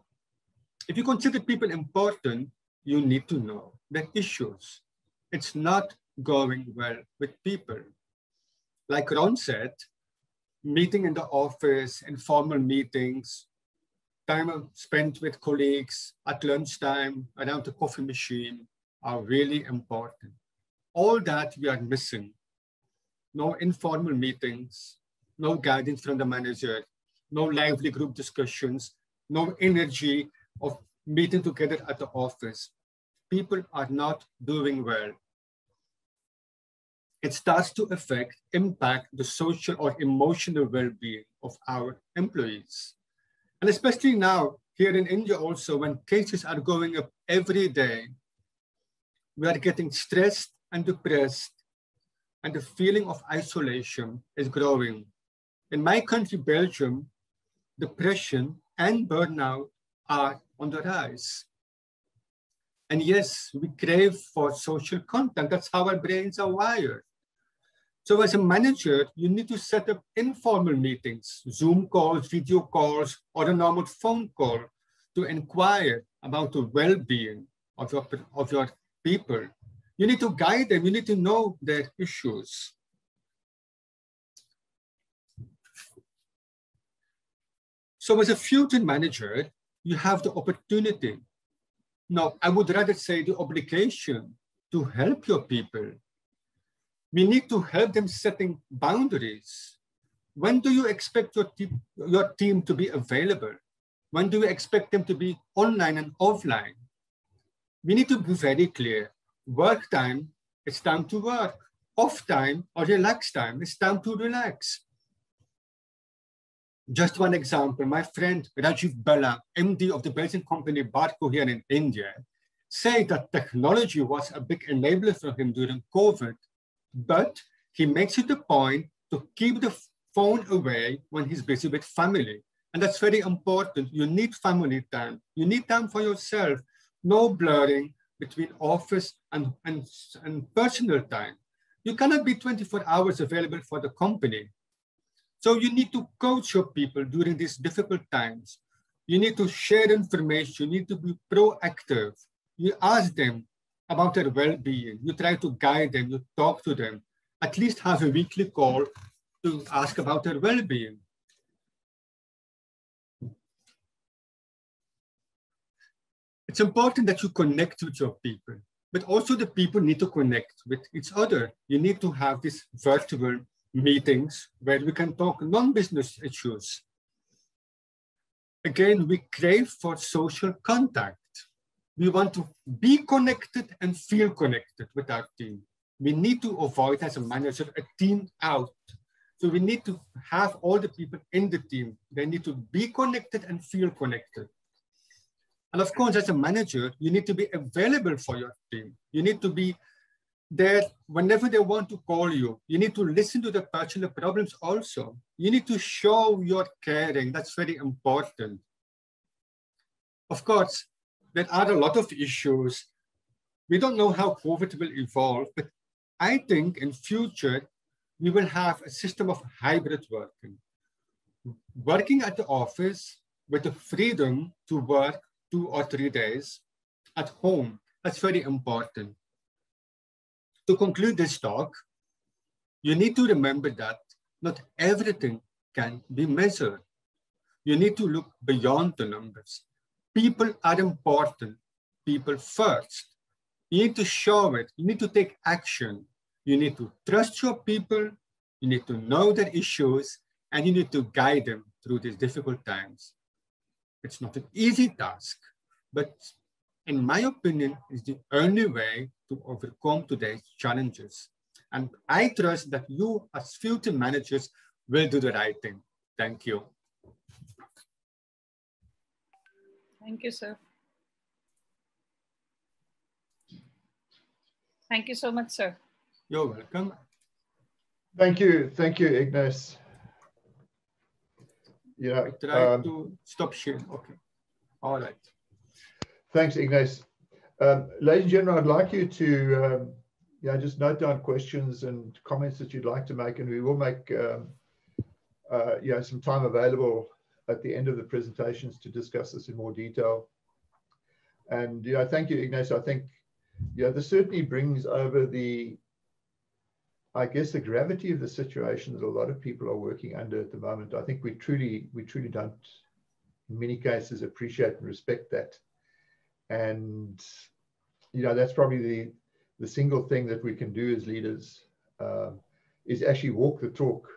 if you consider people important, you need to know their issues. It's not going well with people. Like Ron said, meeting in the office, informal meetings, time spent with colleagues at lunchtime around the coffee machine are really important. All that we are missing. No informal meetings, no guidance from the manager, no lively group discussions, no energy of meeting together at the office. People are not doing well. It starts to affect, impact the social or emotional well-being of our employees. And especially now, here in India also, when cases are going up every day, we are getting stressed and depressed, and the feeling of isolation is growing. In my country, Belgium, depression and burnout are on the rise. And yes, we crave for social contact. That's how our brains are wired. So as a manager, you need to set up informal meetings, Zoom calls, video calls, or a normal phone call to inquire about the well-being of your, of your people. You need to guide them, you need to know their issues. So as a future manager, you have the opportunity. Now, I would rather say the obligation to help your people we need to help them setting boundaries. When do you expect your, te your team to be available? When do you expect them to be online and offline? We need to be very clear. Work time, it's time to work. Off time or relax time, it's time to relax. Just one example, my friend Rajiv Bhalla, MD of the Belgian company Barco here in India, said that technology was a big enabler for him during COVID but he makes it a point to keep the phone away when he's busy with family. And that's very important. You need family time. You need time for yourself. No blurring between office and, and, and personal time. You cannot be 24 hours available for the company. So you need to coach your people during these difficult times. You need to share information. You need to be proactive. You ask them, about their well-being. You try to guide them, you talk to them, at least have a weekly call to ask about their well-being. It's important that you connect with your people, but also the people need to connect with each other. You need to have these virtual meetings where we can talk non-business issues. Again, we crave for social contact we want to be connected and feel connected with our team. we need to avoid as a manager a team out. So we need to have all the people in the team. They need to be connected and feel connected. And of course, as a manager, you need to be available for your team. You need to be there whenever they want to call you. You need to listen to the personal problems also. You need to show your caring. That's very important. Of course, there are a lot of issues. We don't know how COVID will evolve, but I think in future, we will have a system of hybrid working. Working at the office with the freedom to work two or three days at home. That's very important. To conclude this talk, you need to remember that not everything can be measured. You need to look beyond the numbers. People are important. People first. You need to show it. You need to take action. You need to trust your people. You need to know their issues and you need to guide them through these difficult times. It's not an easy task, but in my opinion, is the only way to overcome today's challenges. And I trust that you as future managers will do the right thing. Thank you. Thank you, sir. Thank you so much, sir. You're welcome. Thank you. Thank you, Ignace. Yeah. Try um, to stop sharing. Okay. All right. Thanks, Ignace. Um, ladies and gentlemen, I'd like you to um, yeah, just note down questions and comments that you'd like to make, and we will make um, uh, you know, some time available at the end of the presentations to discuss this in more detail. And you know, thank you, Ignace. I think yeah, this certainly brings over the, I guess, the gravity of the situation that a lot of people are working under at the moment. I think we truly, we truly don't, in many cases, appreciate and respect that. And you know, that's probably the the single thing that we can do as leaders uh, is actually walk the talk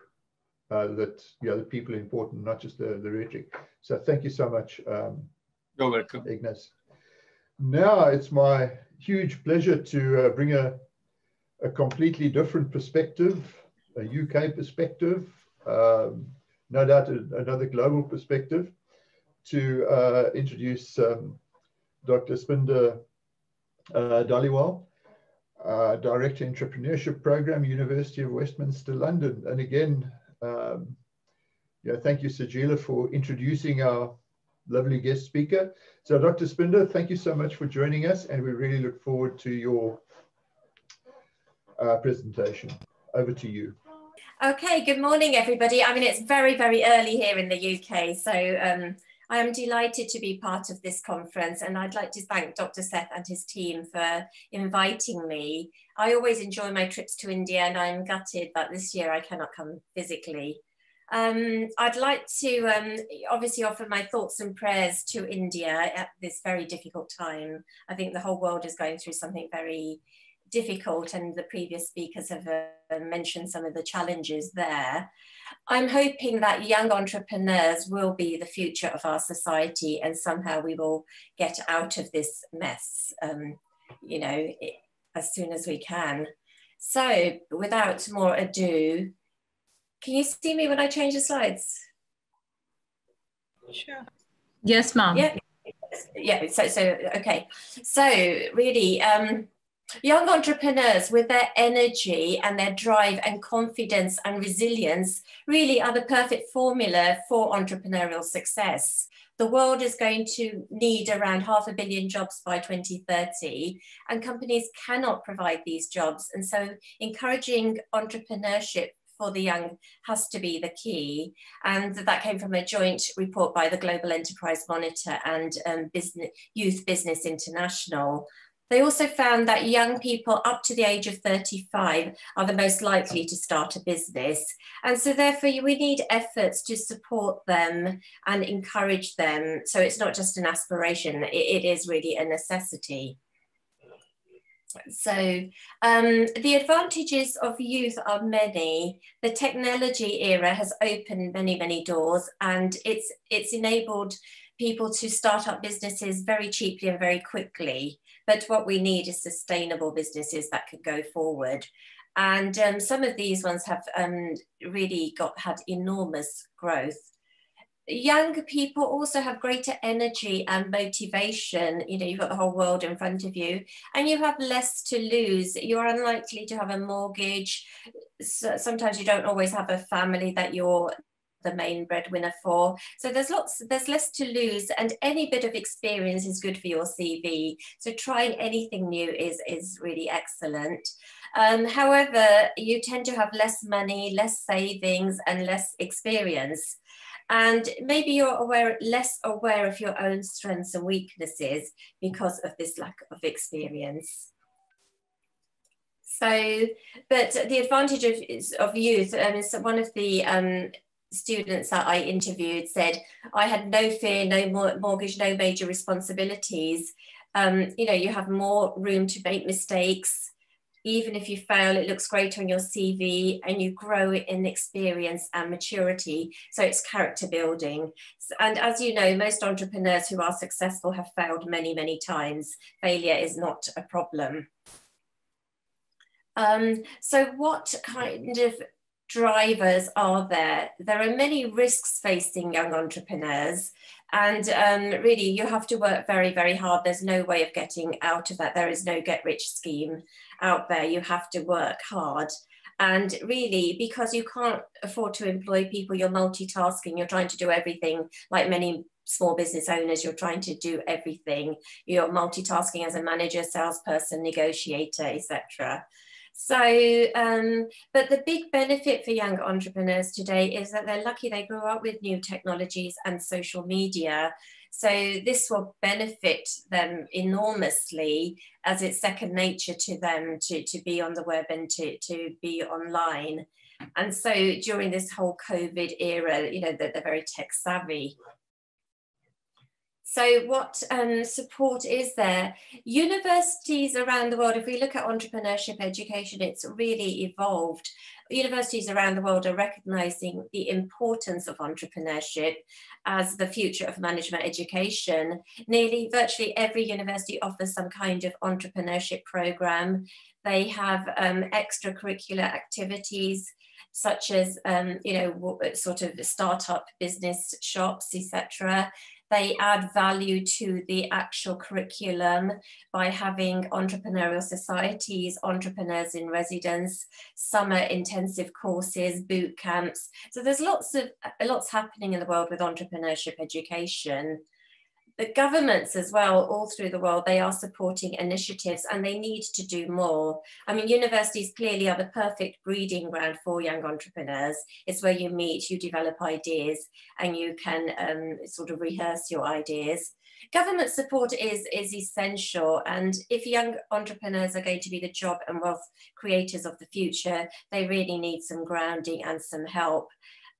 uh, that you know the people are important, not just the, the rhetoric. So thank you so much. Um, You're welcome, Ignace. Now it's my huge pleasure to uh, bring a a completely different perspective, a UK perspective, um, no doubt another global perspective, to uh, introduce um, Dr. Spinder uh, Dhaliwal, uh, Director Entrepreneurship Program, University of Westminster, London. And again, um, yeah, thank you, Sajila, for introducing our lovely guest speaker. So Dr. Spinder, thank you so much for joining us, and we really look forward to your uh, presentation. Over to you. Okay, good morning, everybody. I mean, it's very, very early here in the UK, so um, I am delighted to be part of this conference and I'd like to thank Dr. Seth and his team for inviting me. I always enjoy my trips to India and I'm gutted that this year I cannot come physically. Um, I'd like to um, obviously offer my thoughts and prayers to India at this very difficult time. I think the whole world is going through something very difficult and the previous speakers have uh, mentioned some of the challenges there. I'm hoping that young entrepreneurs will be the future of our society and somehow we will get out of this mess, um, you know, as soon as we can. So without more ado, can you see me when I change the slides? Sure. Yes, ma'am. Yeah. Yeah, so, so okay. So really, um, Young entrepreneurs with their energy and their drive and confidence and resilience really are the perfect formula for entrepreneurial success. The world is going to need around half a billion jobs by 2030, and companies cannot provide these jobs. And so, encouraging entrepreneurship for the young has to be the key. And that came from a joint report by the Global Enterprise Monitor and um, Business, Youth Business International. They also found that young people up to the age of 35 are the most likely to start a business. And so therefore we need efforts to support them and encourage them. So it's not just an aspiration, it, is really a necessity. So um, the advantages of youth are many. The technology era has opened many, many doors and it's, it's enabled people to start up businesses very cheaply and very quickly. But what we need is sustainable businesses that could go forward. And um, some of these ones have um, really got had enormous growth. Young people also have greater energy and motivation. You know, you've got the whole world in front of you and you have less to lose. You're unlikely to have a mortgage. So sometimes you don't always have a family that you're the main breadwinner for. So there's lots, there's less to lose and any bit of experience is good for your CV. So trying anything new is, is really excellent. Um, however, you tend to have less money, less savings, and less experience. And maybe you're aware, less aware of your own strengths and weaknesses because of this lack of experience. So, but the advantage of, is of youth, um, so one of the um, students that I interviewed said, I had no fear, no mortgage, no major responsibilities. Um, you know, you have more room to make mistakes even if you fail, it looks great on your CV and you grow in experience and maturity. So it's character building. And as you know, most entrepreneurs who are successful have failed many, many times. Failure is not a problem. Um, so what kind of drivers are there? There are many risks facing young entrepreneurs. And um, really, you have to work very, very hard. There's no way of getting out of that. There is no get rich scheme out there. You have to work hard. And really, because you can't afford to employ people, you're multitasking, you're trying to do everything like many small business owners, you're trying to do everything. You're multitasking as a manager, salesperson, negotiator, etc. So, um, but the big benefit for young entrepreneurs today is that they're lucky they grew up with new technologies and social media. So this will benefit them enormously as it's second nature to them to, to be on the web and to, to be online. And so during this whole COVID era, you know, they're, they're very tech savvy. So what um, support is there? Universities around the world, if we look at entrepreneurship education, it's really evolved. Universities around the world are recognizing the importance of entrepreneurship as the future of management education. Nearly virtually every university offers some kind of entrepreneurship program. They have um, extracurricular activities such as um, you know sort of startup business shops etc they add value to the actual curriculum by having entrepreneurial societies, entrepreneurs in residence, summer intensive courses, boot camps. So there's lots of lots happening in the world with entrepreneurship education the governments as well, all through the world, they are supporting initiatives and they need to do more. I mean, universities clearly are the perfect breeding ground for young entrepreneurs. It's where you meet, you develop ideas, and you can um, sort of rehearse your ideas. Government support is, is essential. And if young entrepreneurs are going to be the job and wealth creators of the future, they really need some grounding and some help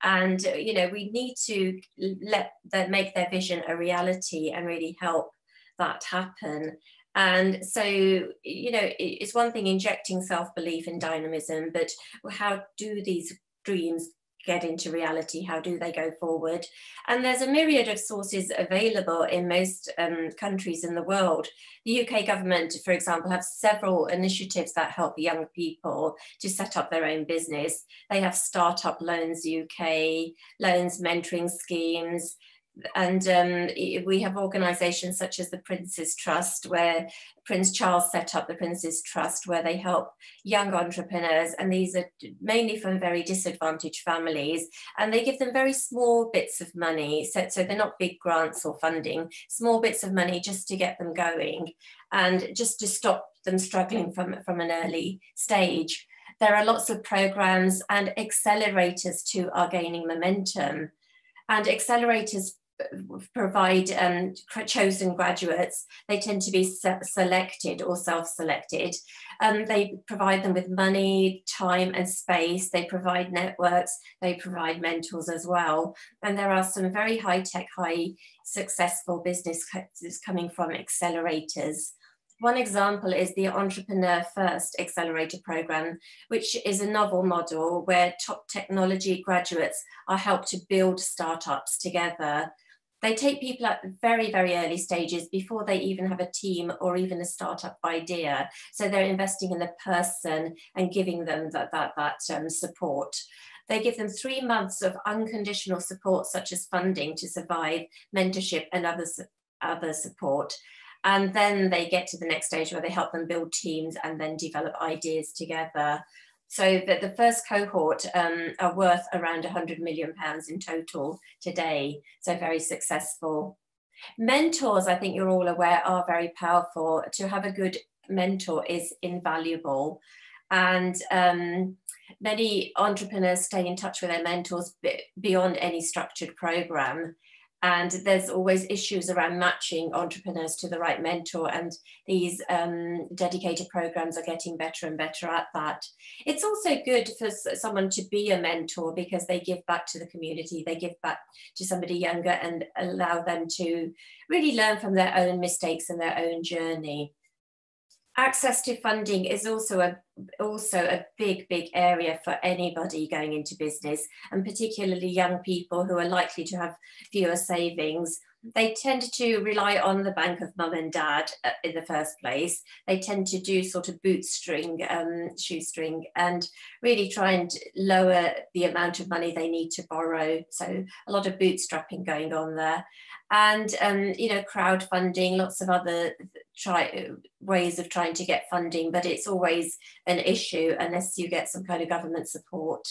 and uh, you know we need to let them make their vision a reality and really help that happen. And so you know it's one thing injecting self-belief and dynamism but how do these dreams get into reality? How do they go forward? And there's a myriad of sources available in most um, countries in the world. The UK government, for example, have several initiatives that help young people to set up their own business. They have Startup Loans UK, loans mentoring schemes, and um, we have organisations such as the Prince's Trust, where Prince Charles set up the Prince's Trust, where they help young entrepreneurs, and these are mainly from very disadvantaged families, and they give them very small bits of money. So, so they're not big grants or funding, small bits of money just to get them going, and just to stop them struggling from, from an early stage. There are lots of programs and accelerators too are gaining momentum. And accelerators provide um, chosen graduates. They tend to be se selected or self-selected. Um, they provide them with money, time and space. They provide networks. They provide mentors as well. And there are some very high-tech, high successful businesses coming from accelerators. One example is the Entrepreneur First Accelerator Program, which is a novel model where top technology graduates are helped to build startups together they take people at very, very early stages before they even have a team or even a startup idea. So they're investing in the person and giving them that, that, that um, support. They give them three months of unconditional support, such as funding to survive, mentorship, and other, other support. And then they get to the next stage where they help them build teams and then develop ideas together. So that the first cohort um, are worth around 100 million pounds in total today. So very successful. Mentors, I think you're all aware, are very powerful. To have a good mentor is invaluable. And um, many entrepreneurs stay in touch with their mentors beyond any structured program and there's always issues around matching entrepreneurs to the right mentor and these um, dedicated programs are getting better and better at that. It's also good for someone to be a mentor because they give back to the community they give back to somebody younger and allow them to really learn from their own mistakes and their own journey access to funding is also a also a big big area for anybody going into business and particularly young people who are likely to have fewer savings they tend to rely on the bank of mum and dad uh, in the first place. They tend to do sort of bootstring, um, shoestring, and really try and lower the amount of money they need to borrow. So a lot of bootstrapping going on there and um, you know crowdfunding lots of other try ways of trying to get funding but it's always an issue unless you get some kind of government support.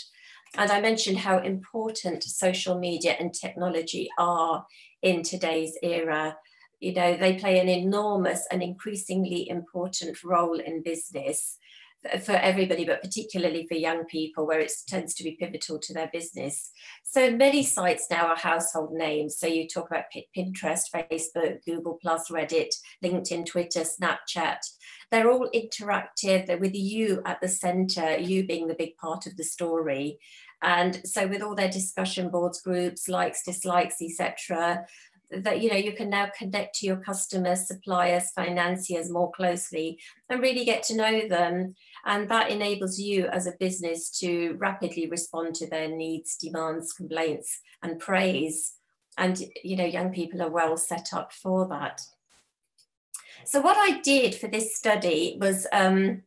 And i mentioned how important social media and technology are in today's era. You know they play an enormous and increasingly important role in business for everybody, but particularly for young people, where it tends to be pivotal to their business. So many sites now are household names. So you talk about Pinterest, Facebook, Google Plus, Reddit, LinkedIn, Twitter, Snapchat. They're all interactive they're with you at the center, you being the big part of the story. And so with all their discussion boards, groups, likes, dislikes, etc., that you know you can now connect to your customers suppliers financiers more closely and really get to know them and that enables you as a business to rapidly respond to their needs demands complaints and praise. And you know young people are well set up for that. So what i did for this study was um,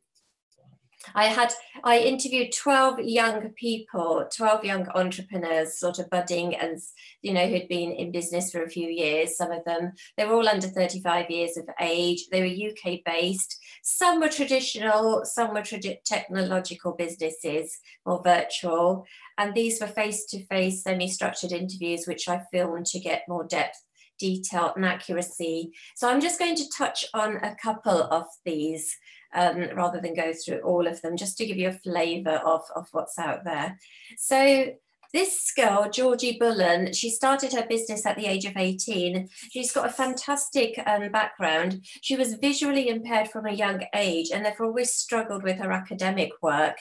I had I interviewed 12 young people, 12 young entrepreneurs, sort of budding and you know who'd been in business for a few years. Some of them they were all under 35 years of age. They were UK based. Some were traditional, some were tradi- technological businesses or virtual. And these were face-to-face, semi-structured interviews, which I filmed to get more depth detail and accuracy. So I'm just going to touch on a couple of these um, rather than go through all of them, just to give you a flavour of, of what's out there. So this girl, Georgie Bullen, she started her business at the age of 18. She's got a fantastic um, background. She was visually impaired from a young age and therefore always struggled with her academic work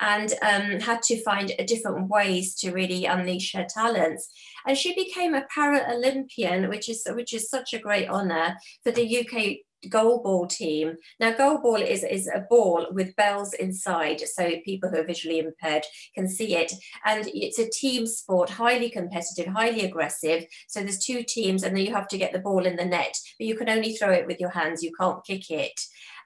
and um, had to find different ways to really unleash her talents. And she became a para-Olympian, which is, which is such a great honour for the UK goalball team. Now, goalball is, is a ball with bells inside, so people who are visually impaired can see it. And it's a team sport, highly competitive, highly aggressive. So there's two teams, and then you have to get the ball in the net, but you can only throw it with your hands, you can't kick it.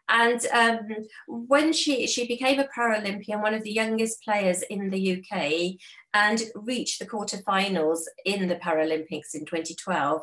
And um, when she, she became a Paralympian, one of the youngest players in the UK, and reached the quarterfinals in the Paralympics in 2012,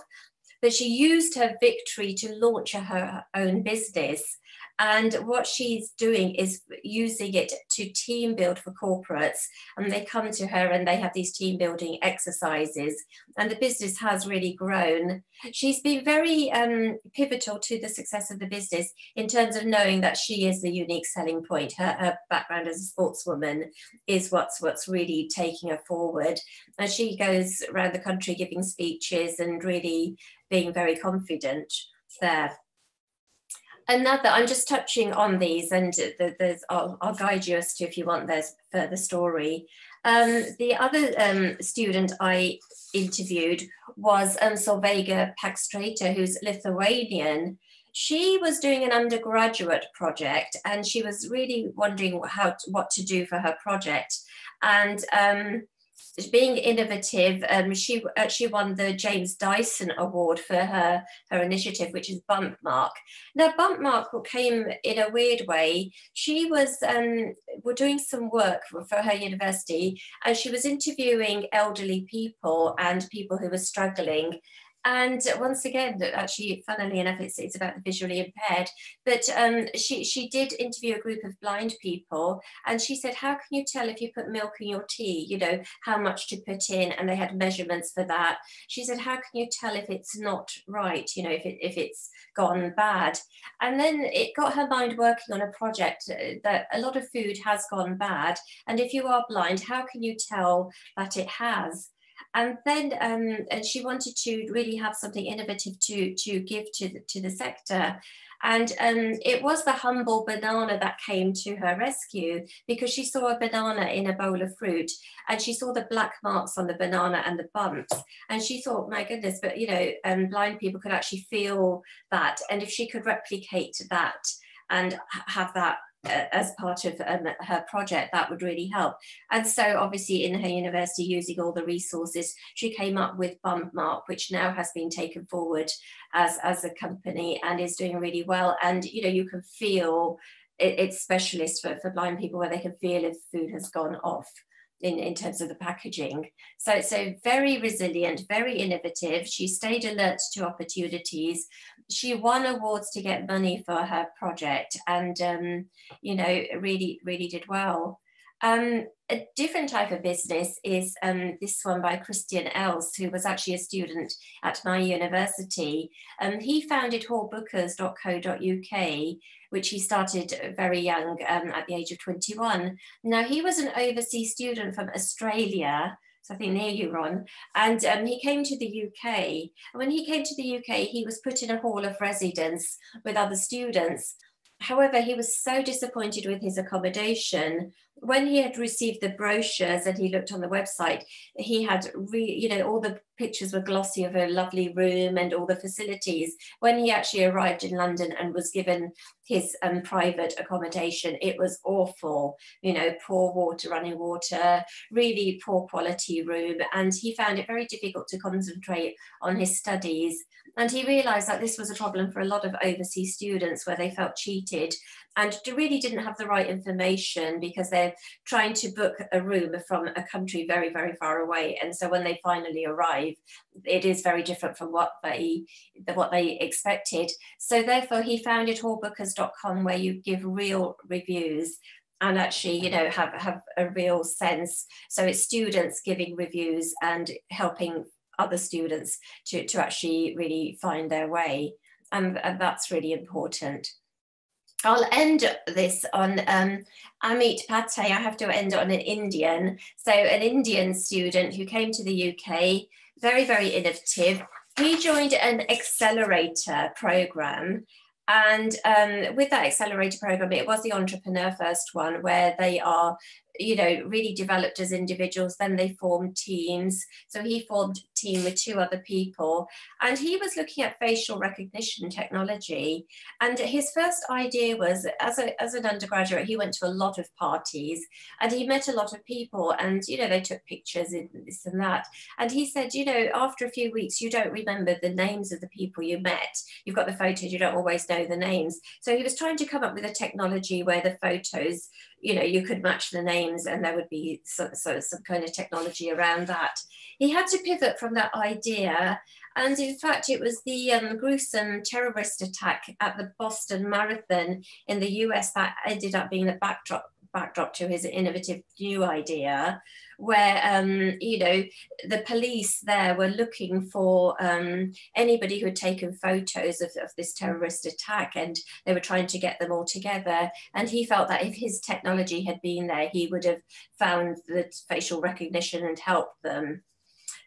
but she used her victory to launch her own business. And what she's doing is using it to team build for corporates. And they come to her and they have these team building exercises. And the business has really grown. She's been very um, pivotal to the success of the business in terms of knowing that she is the unique selling point. Her, her background as a sportswoman is what's, what's really taking her forward. And she goes around the country giving speeches and really being very confident there. Another, I'm just touching on these and there's, I'll, I'll guide you as to if you want there's further story. Um, the other um, student I interviewed was um, Solveiga Pakštaitė, who's Lithuanian. She was doing an undergraduate project and she was really wondering how to, what to do for her project. And um, being innovative, um, she actually won the James Dyson Award for her, her initiative, which is Bump Mark. Now, Bump Mark came in a weird way. She was um, were doing some work for her university, and she was interviewing elderly people and people who were struggling. And once again, actually, funnily enough, it's, it's about the visually impaired. But um, she, she did interview a group of blind people, and she said, How can you tell if you put milk in your tea? You know, how much to put in? And they had measurements for that. She said, How can you tell if it's not right? You know, if, it, if it's gone bad? And then it got her mind working on a project uh, that a lot of food has gone bad. And if you are blind, how can you tell that it has? And then um, and she wanted to really have something innovative to, to give to the, to the sector. And um, it was the humble banana that came to her rescue because she saw a banana in a bowl of fruit and she saw the black marks on the banana and the bumps. And she thought, my goodness, but you know, um, blind people could actually feel that. And if she could replicate that and have that as part of um, her project that would really help. And so obviously in her university using all the resources she came up with Bump Mark which now has been taken forward as as a company and is doing really well. And you know you can feel it, it's specialist for, for blind people where they can feel if food has gone off in, in terms of the packaging. So, so very resilient, very innovative. She stayed alert to opportunities. She won awards to get money for her project and, um, you know, really, really did well. Um, a different type of business is um, this one by Christian Els, who was actually a student at my university. Um, he founded hallbookers.co.uk, which he started very young um, at the age of 21. Now, he was an overseas student from Australia, so I think near you, Ron. And um, he came to the UK. When he came to the UK, he was put in a hall of residence with other students. However, he was so disappointed with his accommodation when he had received the brochures and he looked on the website, he had, re, you know, all the pictures were glossy of a lovely room and all the facilities. When he actually arrived in London and was given his um, private accommodation, it was awful, you know, poor water, running water, really poor quality room. And he found it very difficult to concentrate on his studies. And he realized that this was a problem for a lot of overseas students where they felt cheated and really didn't have the right information because they're trying to book a room from a country very, very far away. And so when they finally arrive, it is very different from what they what they expected. So therefore he founded hallbookers.com where you give real reviews and actually you know have have a real sense so it's students giving reviews and helping other students to, to actually really find their way and, and that's really important I'll end this on um, Amit Pate. I have to end on an Indian. So, an Indian student who came to the UK, very, very innovative. He joined an accelerator program. And um, with that accelerator program, it was the Entrepreneur First one, where they are you know, really developed as individuals. Then they formed teams. So he formed a team with two other people, and he was looking at facial recognition technology. And his first idea was, as a as an undergraduate, he went to a lot of parties, and he met a lot of people, and you know, they took pictures and this and that. And he said, you know, after a few weeks, you don't remember the names of the people you met. You've got the photos, you don't always know the names. So he was trying to come up with a technology where the photos you know, you could match the names and there would be so, so, some kind of technology around that. He had to pivot from that idea. And in fact, it was the um, gruesome terrorist attack at the Boston Marathon in the US that ended up being the backdrop backdrop to his innovative new idea where um, you know the police there were looking for um, anybody who had taken photos of, of, this terrorist attack and they were trying to get them all together. And he felt that if his technology had been there he would have found the facial recognition and helped them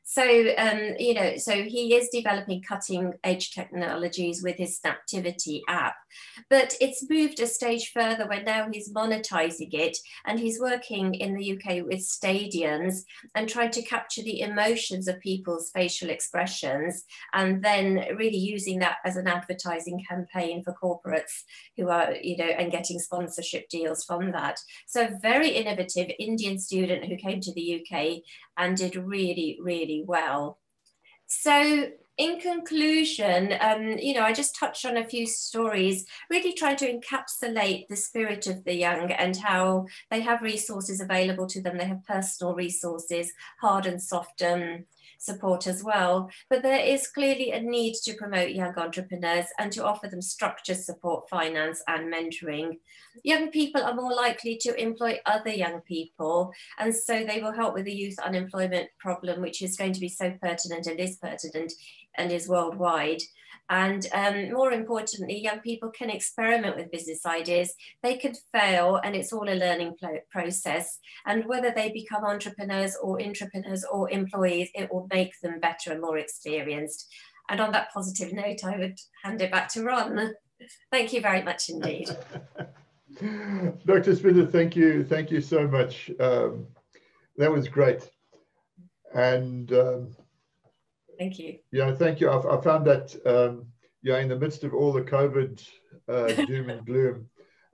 So, um, you know, so he is developing cutting edge technologies with his Snaptivity app, but it's moved a stage further where now he's monetizing it and he's working in the UK with stadiums and trying to capture the emotions of people's facial expressions and then really using that as an advertising campaign for corporates who are, you know, and getting sponsorship deals from that. So very innovative Indian student who came to the UK and did really, really well. So in conclusion, um, you know, I just touched on a few stories, really trying to encapsulate the spirit of the young and how they have resources available to them. They have personal resources, hard and soft um, support as well. But there is clearly a need to promote young entrepreneurs and to offer them structured support, finance, and mentoring. Young people are more likely to employ other young people, and so they will help with the youth unemployment problem, which is going to be so pertinent and is pertinent and is worldwide. And um, more importantly, young people can experiment with business ideas. They could fail, and it's all a learning process. And whether they become entrepreneurs or intrapreneurs or employees, it will make them better and more experienced. And on that positive note, I would hand it back to Ron. Thank you very much indeed. Dr. Spindler, thank you. Thank you so much. Um, that was great. And um, Thank you. Yeah, thank you. I, I found that, um, yeah, in the midst of all the COVID uh, doom and gloom,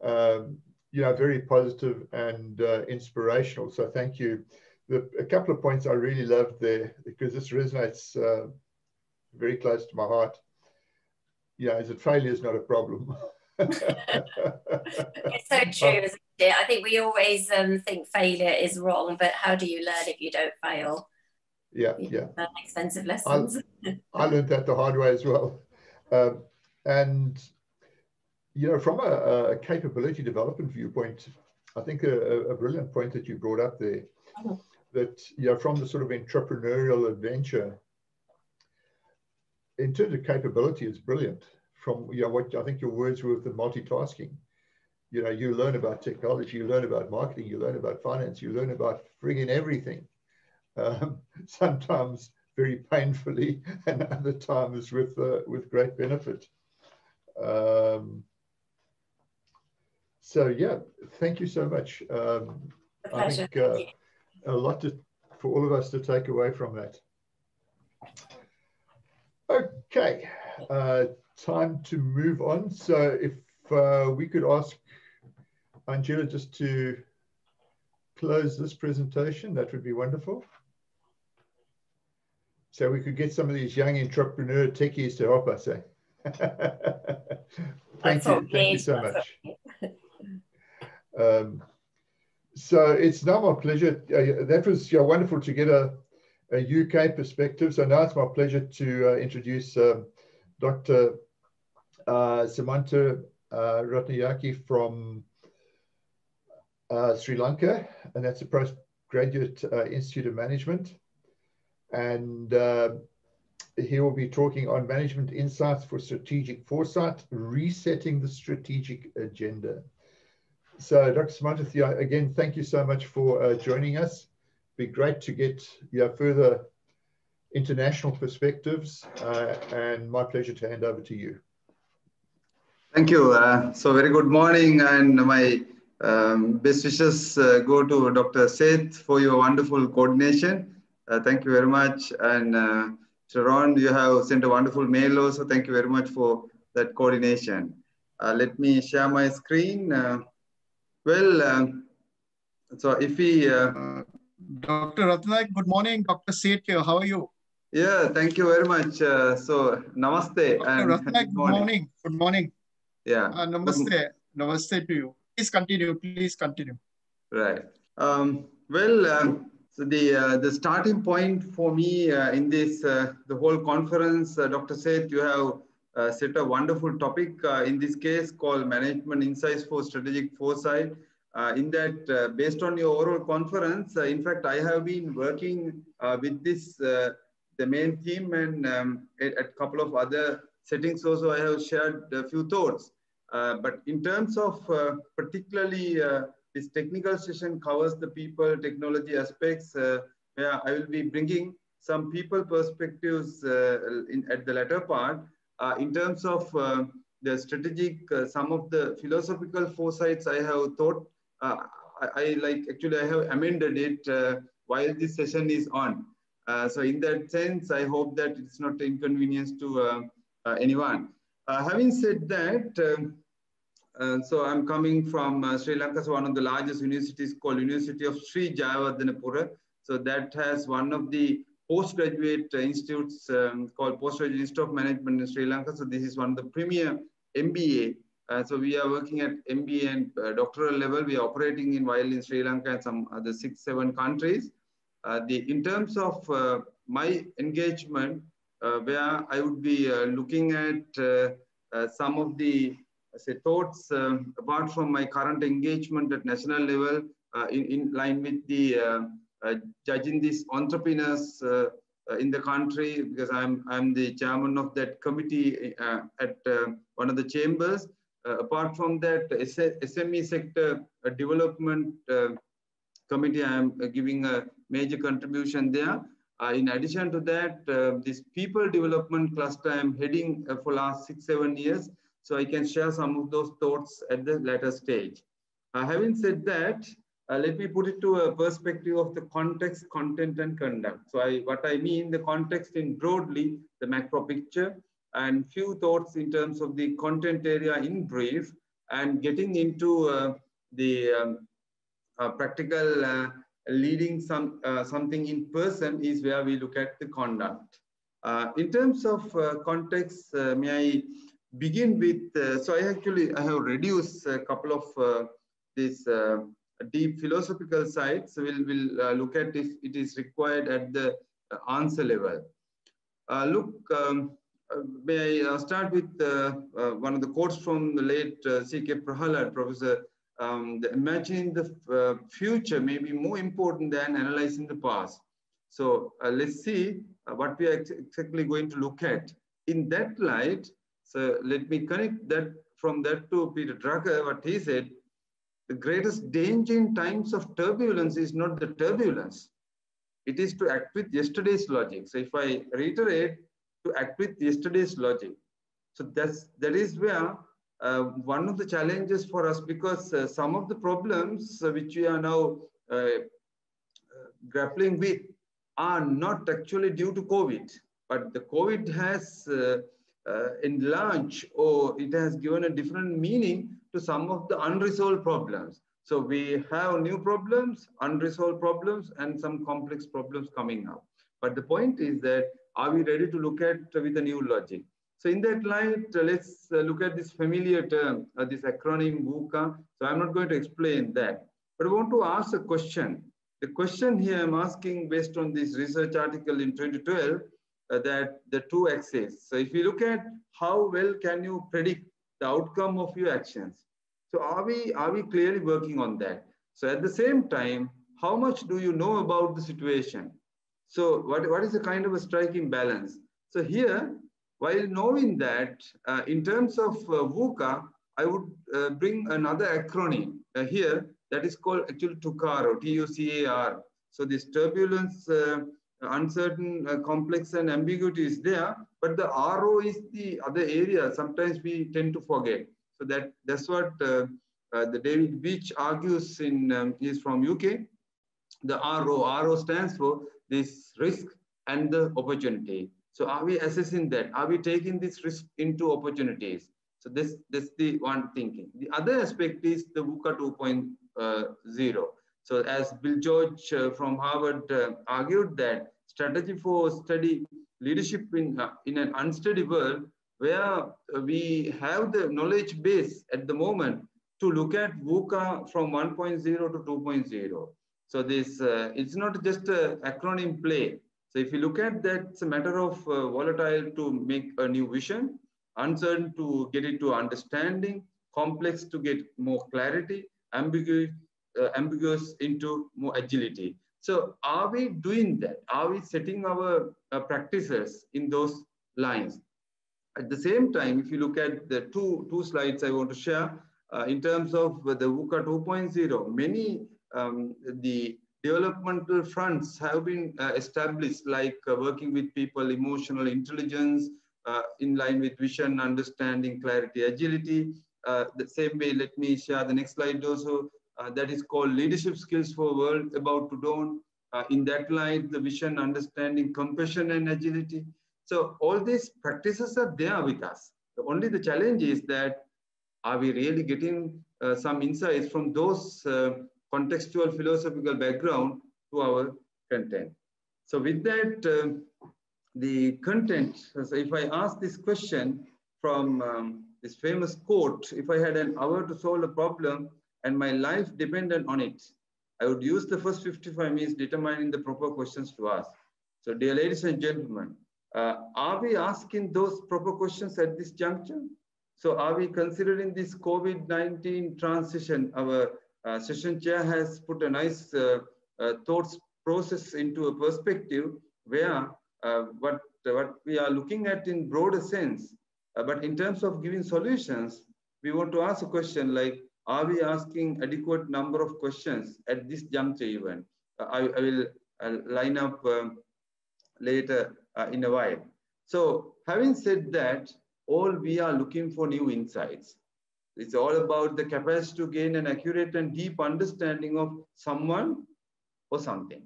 um, you know, very positive and uh, inspirational. So thank you. The, a couple of points I really loved there because this resonates uh, very close to my heart. Yeah, is that failure is not a problem. it's so true, isn't it? I think we always um, think failure is wrong, but how do you learn if you don't fail? Yeah, yeah. expensive lessons. I, I, learned that the hard way as well. Um, and, you know, from a, a, capability development viewpoint, I think a, a, brilliant point that you brought up there, mm-hmm. that, you know, from the sort of entrepreneurial adventure, in terms of capability, it's brilliant. From, you know, what I think your words were with the multitasking. You know, you learn about technology, you learn about marketing, you learn about finance, you learn about frigging everything um, sometimes very painfully and other times with, uh, with great benefit. Um, so yeah, thank you so much. Um, I think uh, a lot to, for all of us to take away from that. Okay, uh, time to move on. So if uh, we could ask Angela just to close this presentation, that would be wonderful so we could get some of these young entrepreneur techies to help us. Eh? thank you, thank you so much. Um, so it's now my pleasure. Uh, that was yeah, wonderful to get a, a, UK perspective. So now it's my pleasure to uh, introduce um, Dr. Uh, Samantha uh, Ratnayake from uh, Sri Lanka, and that's a postgraduate uh, Institute of Management and uh, he will be talking on management insights for strategic foresight, resetting the strategic agenda. So, Dr. Samantathi, again, thank you so much for uh, joining us. It'd be great to get you know, further international perspectives, uh, and my pleasure to hand over to you. Thank you. Uh, so, very good morning, and my um, best wishes uh, go to Dr. Seth for your wonderful coordination uh, thank you very much. And uh, Sharon, you have sent a wonderful mail also. Thank you very much for that coordination. Uh, let me share my screen. Uh, well, um, so if we... Uh, Dr. Ratnak, good morning. Dr. Seth. How are you? Yeah, thank you very much. Uh, so, namaste. Dr. And Ratnak, good morning. morning. Good morning. Yeah. namaste. Namaste to you. Please continue. Please continue. Right. Um, well, um, so the uh, the starting point for me uh, in this uh, the whole conference, uh, Dr. Seth, you have uh, set a wonderful topic uh, in this case called management insights for strategic foresight. in that, based on your oral conference, in fact, I have been working with this the main theme and um, at a couple of other settings also I have shared a few thoughts. but in terms of particularly this technical session covers the people technology aspects uh, where I will be bringing some people perspectives uh, in, at the latter part uh, in terms of uh, the strategic, some of the philosophical foresights I have thought, I, I, like actually I have amended it while this session is on. so in that sense, I hope that it's not inconvenience to anyone. having said that, um, uh, so I'm coming from uh, Sri Lanka, so one of the largest universities called University of Sri Jayewardenepura. So that has one of the postgraduate institutes um, called Postgraduate Institute of Management in Sri Lanka. So this is one of the premier MBA. Uh, so we are working at MBA and uh, doctoral level. We are operating in while in Sri Lanka and some other six, seven countries. Uh, the in terms of uh, my engagement, uh, where I would be uh, looking at some of the say thoughts um, apart from my current engagement at national level, in, in line with the uh, judging these entrepreneurs uh, uh, in the country because I'm, I'm the chairman of that committee at one of the chambers. apart from that, SME sector development committee, I'm giving a major contribution there. Uh, in addition to that, uh, this people development cluster I'm heading uh, for last six, seven years. So I can share some of those thoughts at the later stage. having said that, uh, let me put it to a perspective of the context, content, and conduct. So I, what I mean, the context in broadly, the macro picture, and few thoughts in terms of the content area in brief, and getting into uh, the um, uh, practical uh, leading some uh, something in person is where we look at the conduct. Uh, in terms of context, may I begin with, so I actually, I have reduced a couple of these deep philosophical side. So we'll, we'll uh, look at if it is required at the uh, answer level. Uh, look, um, uh, may I start with one of the quotes from the late C.K. Prahalad, Professor. Um, the, imagining the future may be more important than analyzing the past. So let's see what we are exactly going to look at. In that light, so let me connect that from that to Peter Drucker, what he said, the greatest danger in times of turbulence is not the turbulence. It is to act with yesterday's logic. So if I reiterate, to act with yesterday's logic. So that's, that is where uh, one of the challenges for us, because uh, some of the problems uh, which we are now uh, uh, grappling with are not actually due to COVID, but the COVID has uh, enlarged or it has given a different meaning to some of the unresolved problems. So we have new problems, unresolved problems, and some complex problems coming up. But the point is that are we ready to look at with a new logic? So in that light, uh, let's uh, look at this familiar term, uh, this acronym VUCA. So I'm not going to explain that, but I want to ask a question. The question here I'm asking based on this research article in 2012, uh, that the two axes. So if you look at how well can you predict the outcome of your actions. So are we, are we clearly working on that? So at the same time, how much do you know about the situation? So what, what is the kind of a striking balance? So here, while knowing that, uh, in terms of uh, VUCA, I would uh, bring another acronym uh, here that is called actually TUCAR, or T-U-C-A-R. So this turbulence, uh, uncertain, uh, complex and ambiguity is there, but the RO is the other area. Sometimes we tend to forget. So that that's what uh, uh, the David beach argues in, um, is from UK. The RO, RO stands for this risk and the opportunity. So are we assessing that? Are we taking this risk into opportunities? So this, this the one thinking. The other aspect is the VUCA 2.0. So as Bill George uh, from Harvard uh, argued that strategy for study leadership in, uh, in an unsteady world where we have the knowledge base at the moment to look at VUCA from 1.0 to 2.0. So this, uh, it's not just an acronym play. So if you look at that, it's a matter of uh, volatile to make a new vision, uncertain to get it to understanding, complex to get more clarity, ambiguous ambiguous into more agility. So are we doing that? Are we setting our uh, practices in those lines? At the same time, if you look at the two, two slides I want to share, uh, in terms of the VUCA 2.0, many um, the developmental fronts have been uh, established, like uh, working with people, emotional intelligence, uh, in line with vision, understanding, clarity, agility. Uh, the same way, let me share the next slide also. Uh, that is called leadership skills for world about to dawn. Uh, in that light, the vision, understanding, compassion, and agility. So all these practices are there with us. The only the challenge is that are we really getting some insights from those contextual philosophical background to our content. So with that, uh, the content, so if I ask this question from um, this famous quote, if I had an hour to solve a problem and my life depended on it, I would use the first 55 minutes determining the proper questions to ask. So dear ladies and gentlemen, uh, are we asking those proper questions at this juncture? So are we considering this COVID-19 transition, our uh, session chair has put a nice uh, uh, thoughts process into a perspective where what, what we are looking at in broader sense, but in terms of giving solutions, we want to ask a question like, are we asking adequate number of questions at this juncture even? I, I, will line up um, later uh, in a while. So having said that, all we are looking for new insights. It's all about the capacity to gain an accurate and deep understanding of someone or something.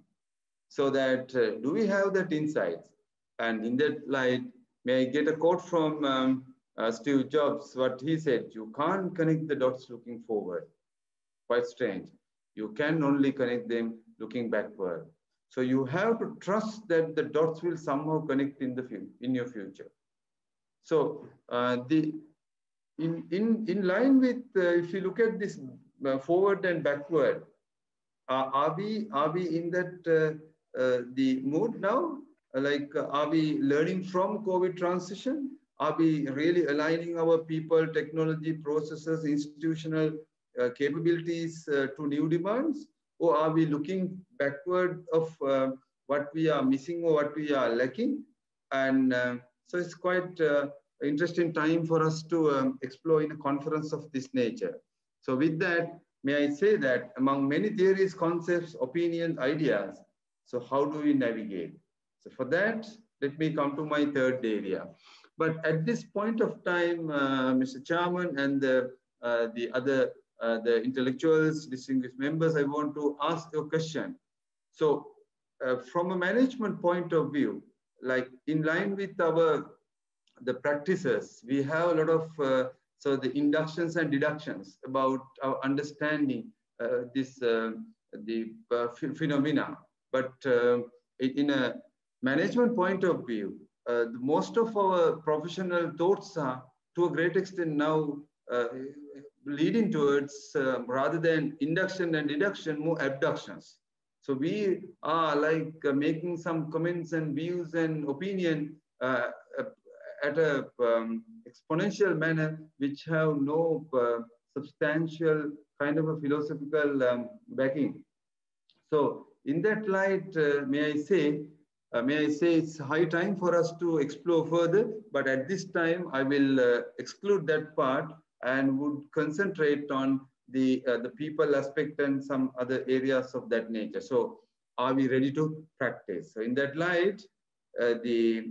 So that, uh, do we have that insights? And in that light, may I get a quote from um, uh, Steve Jobs, what he said, you can't connect the dots looking forward. Quite strange. You can only connect them looking backward. So you have to trust that the dots will somehow connect in the in your future. So uh, the in, in, in line with, uh, if you look at this uh, forward and backward, uh, are, we, are we in that, uh, the mood now? Like, are we learning from COVID transition? Are we really aligning our people, technology, processes, institutional uh, capabilities uh, to new demands? Or are we looking backward of uh, what we are missing or what we are lacking? And so it's quite interesting time for us to um, explore in a conference of this nature. So with that, may I say that among many theories, concepts, opinions, ideas, so how do we navigate? So for that, let me come to my third area. But at this point of time, uh, Mr. Chairman and the, uh, the other uh, the intellectuals, distinguished members, I want to ask a question. So from a management point of view, like in line with our the practices, we have a lot of, so the inductions and deductions about our understanding uh, this, uh, the uh, phenomena. But in a management point of view, uh, most of our professional thoughts are to a great extent now leading towards rather than induction and deduction, more abductions. So we are like making some comments and views and opinion uh, at a um, exponential manner, which have no uh, substantial kind of a philosophical um, backing. So in that light, uh, may I say, uh, may I say it's high time for us to explore further, but at this time I will uh, exclude that part and would concentrate on the, uh, the people aspect and some other areas of that nature. So are we ready to practice? So in that light, uh, the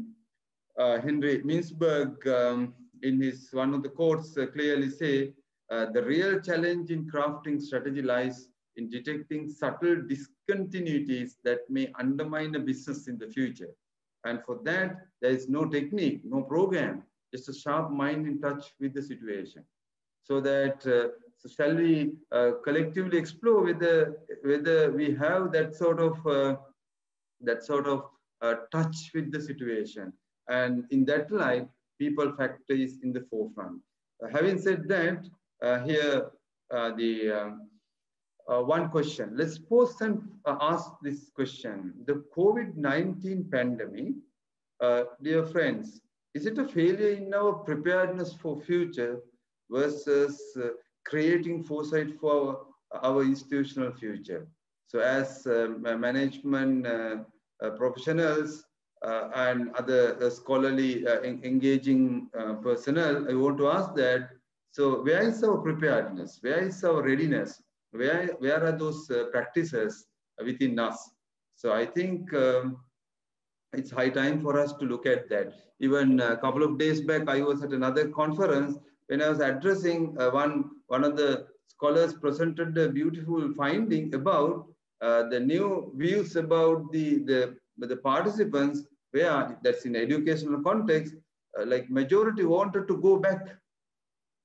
uh, Henry Mintzberg, um, in his one of the quotes, uh, clearly say the real challenge in crafting strategy lies in detecting subtle discontinuities that may undermine a business in the future. And for that, there is no technique, no program, just a sharp mind in touch with the situation. So that, uh, so shall we uh, collectively explore whether, whether we have that sort of, uh, that sort of touch with the situation and in that light, people factor is in the forefront. Uh, having said that, uh, here uh, the um, uh, one question. Let's pose and uh, ask this question. The COVID-19 pandemic, uh, dear friends, is it a failure in our preparedness for future versus creating foresight for our, our, institutional future? So as management professionals, uh, and other uh, scholarly uh, engaging personnel, I want to ask that, so where is our preparedness? Where is our readiness? Where, where are those practices within us. So I think um, it's high time for us to look at that. Even a couple of days back, I was at another conference when I was addressing uh, one, one of the scholars presented a beautiful finding about uh, the new views about the, the, the participants where that's in educational context, uh, like majority wanted to go back,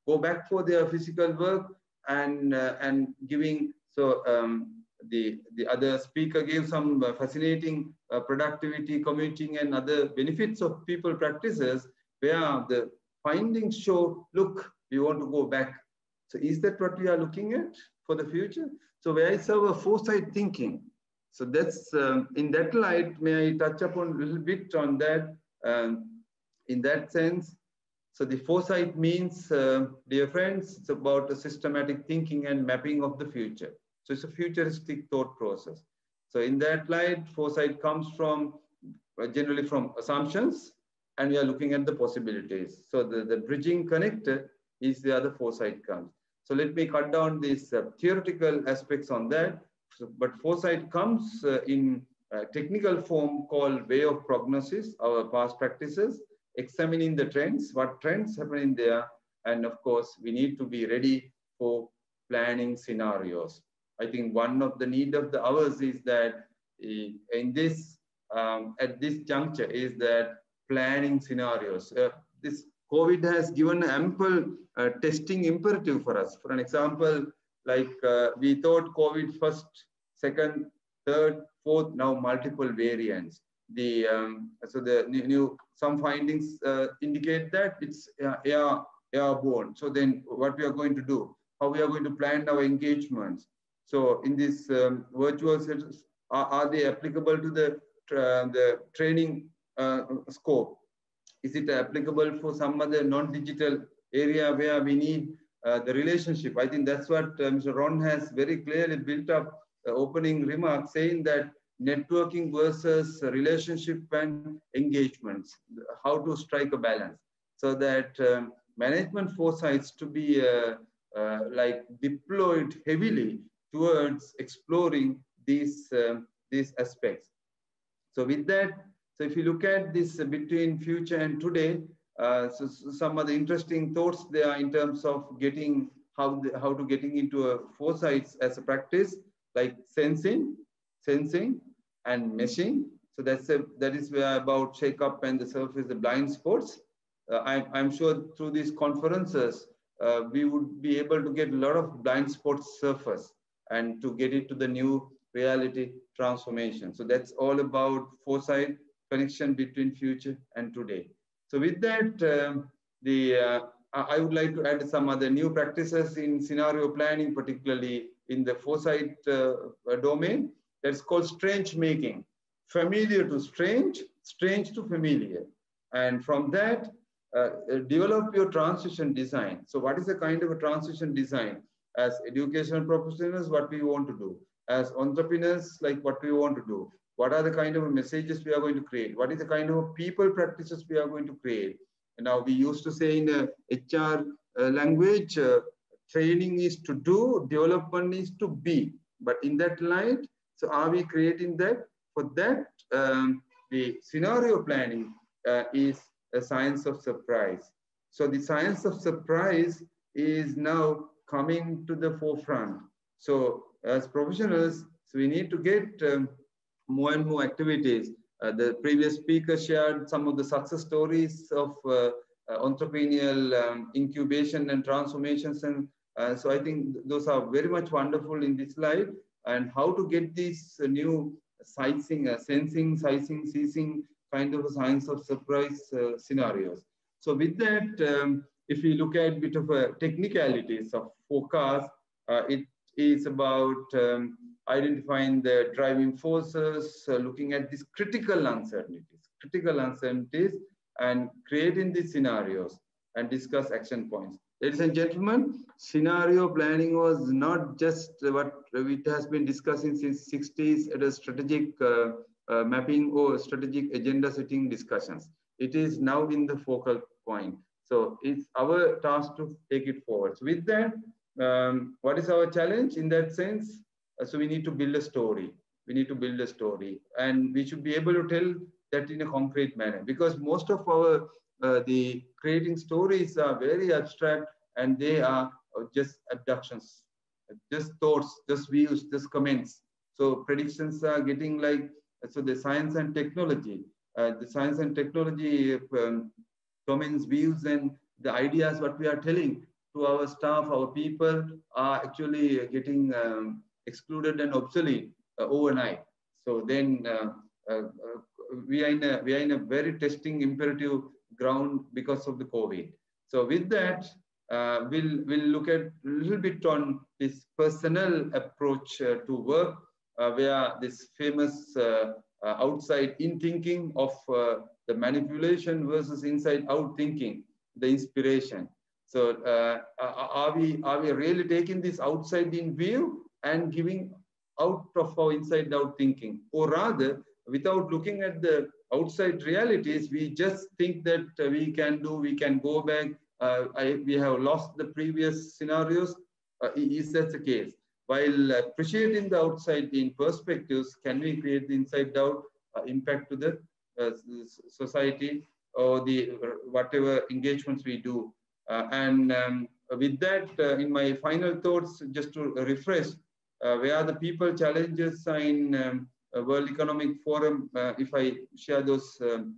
go back for their physical work and, uh, and giving, so um, the, the other speaker gave some uh, fascinating uh, productivity, commuting and other benefits of people practices where the findings show, look, we want to go back. So is that what we are looking at for the future? So where is our foresight thinking? So that's um, in that light, may I touch upon a little bit on that? Um, in that sense, so the foresight means, uh, dear friends, it's about a systematic thinking and mapping of the future. So it's a futuristic thought process. So in that light, foresight comes from uh, generally from assumptions, and we are looking at the possibilities. So the, the bridging connector is the other foresight comes. So let me cut down these uh, theoretical aspects on that. So, but foresight comes uh, in technical form called way of prognosis, our past practices, examining the trends, what trends happen in there. And of course, we need to be ready for planning scenarios. I think one of the need of the hours is that in this, um, at this juncture is that planning scenarios. Uh, this COVID has given ample uh, testing imperative for us. For an example, like uh, we thought COVID first, second, third, fourth, now multiple variants. The um, so the new, new some findings uh, indicate that it's uh, air airborne. So then what we are going to do? How we are going to plan our engagements? So in this um, virtual are, are, they applicable to the, uh, the training uh, scope? Is it applicable for some other non-digital area where we need uh, the relationship? I think that's what uh, Mr. Ron has very clearly built up opening remark saying that networking versus relationship and engagements, how to strike a balance so that um, management foresights to be uh, uh, like deployed heavily towards exploring these, um, these aspects. So with that, so if you look at this between future and today, uh, so, so, some of the interesting thoughts there in terms of getting how, the, how to getting into a foresights as a practice, like sensing, sensing and meshing. So that's a, that is about shake up and the surface, the blind spots. Uh, I, I'm sure through these conferences, uh, we would be able to get a lot of blind spots surface and to get it to the new reality transformation. So that's all about foresight, connection between future and today. So with that, um, the uh, I would like to add some other new practices in scenario planning, particularly in the foresight uh, domain. That's called strange making. Familiar to strange, strange to familiar. And from that, uh, develop your transition design. So what is the kind of a transition design? as educational professionals, what we want to do, as entrepreneurs, like what we want to do, what are the kind of messages we are going to create, what is the kind of people practices we are going to create. And now we used to say in a HR uh, language, uh, training is to do, development is to be. But in that light, so are we creating that? For that, um, the scenario planning uh, is a science of surprise. So the science of surprise is now coming to the forefront. So as professionals, so we need to get um, more and more activities. Uh, the previous speaker shared some of the success stories of uh, uh, entrepreneurial um, incubation and transformations. And uh, so I think those are very much wonderful in this slide and how to get these uh, new sizing, uh, sensing, sizing, seizing kind of a science of surprise scenarios. So with that, um, if we look at a bit of a technicalities of forecast, uh, it is about um, identifying the driving forces, uh, looking at these critical uncertainties, critical uncertainties, and creating these scenarios and discuss action points. Ladies and gentlemen, scenario planning was not just what it has been discussing since 60s at a strategic uh, uh, mapping or strategic agenda setting discussions. It is now in the focal point. So it's our task to take it forward. So with that, um, what is our challenge in that sense? Uh, so we need to build a story. we need to build a story and we should be able to tell that in a concrete manner because most of our uh, the creating stories are very abstract and they are just abductions just thoughts just views just comments so predictions are getting like so the science and technology uh, the science and technology um, comments views and the ideas what we are telling to our staff our people are actually getting um, excluded and obsolete uh, overnight so then uh, uh, uh we are in a we are in a very testing imperative ground because of the COVID. So with that, uh, we'll we'll look at a little bit on this personal approach uh, to work, uh, where this famous uh, uh, outside in thinking of uh, the manipulation versus inside out thinking, the inspiration. So are we are we really taking this outside in view and giving out of our inside out thinking, or rather without looking at the outside realities, we just think that we can do, we can go back. Uh, I, we have lost the previous scenarios. Uh, is that the case? While appreciating the outside in perspectives, can we create the inside out uh, impact to the uh, society or the whatever engagements we do? Uh, and um, with that, in my final thoughts, just to refresh, where are the people challenges in um, World Economic Forum, uh, if I share those um,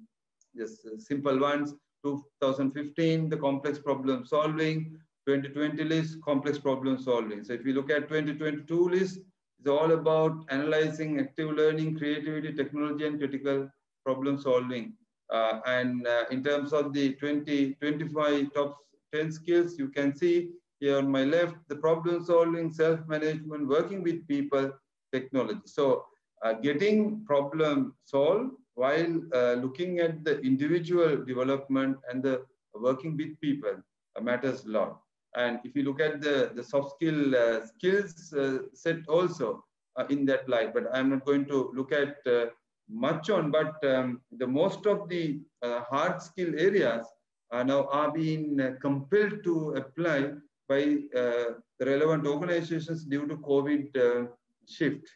just uh, simple ones, 2015, the complex problem solving, 2020 list, complex problem solving. So if you look at 2022 list, it's all about analyzing active learning, creativity, technology, and critical problem solving. Uh, and uh, in terms of the 2025 top 10 skills, you can see here on my left, the problem solving, self-management, working with people, technology. So uh, getting problem solved while uh, looking at the individual development and the working with people uh, matters a lot. And if you look at the, the soft skill uh, skills uh, set also uh, in that light, but I'm not going to look at much on, but um, the most of the hard skill areas are now are being compelled to apply by the relevant organizations due to COVID shift.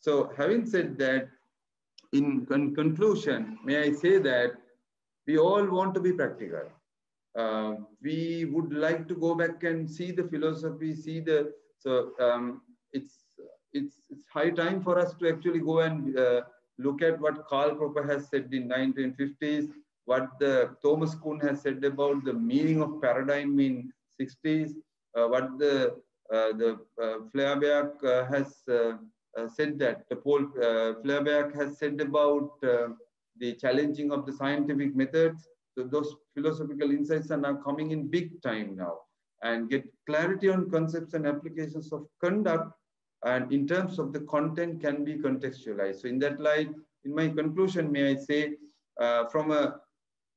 So having said that, in con conclusion, may I say that we all want to be practical. Uh, we would like to go back and see the philosophy, see the, so um, it's, it's, it's high time for us to actually go and uh, look at what Karl Popper has said in 1950s, what the Thomas Kuhn has said about the meaning of paradigm in 60s, uh, what the, uh, the uh, Feyerabend uh, has said that the Paul uh, Feyerabend has said about uh, the challenging of the scientific methods. So those philosophical insights are now coming in big time now and get clarity on concepts and applications of conduct and in terms of the content can be contextualized. So in that light, in my conclusion, may I say, uh, from a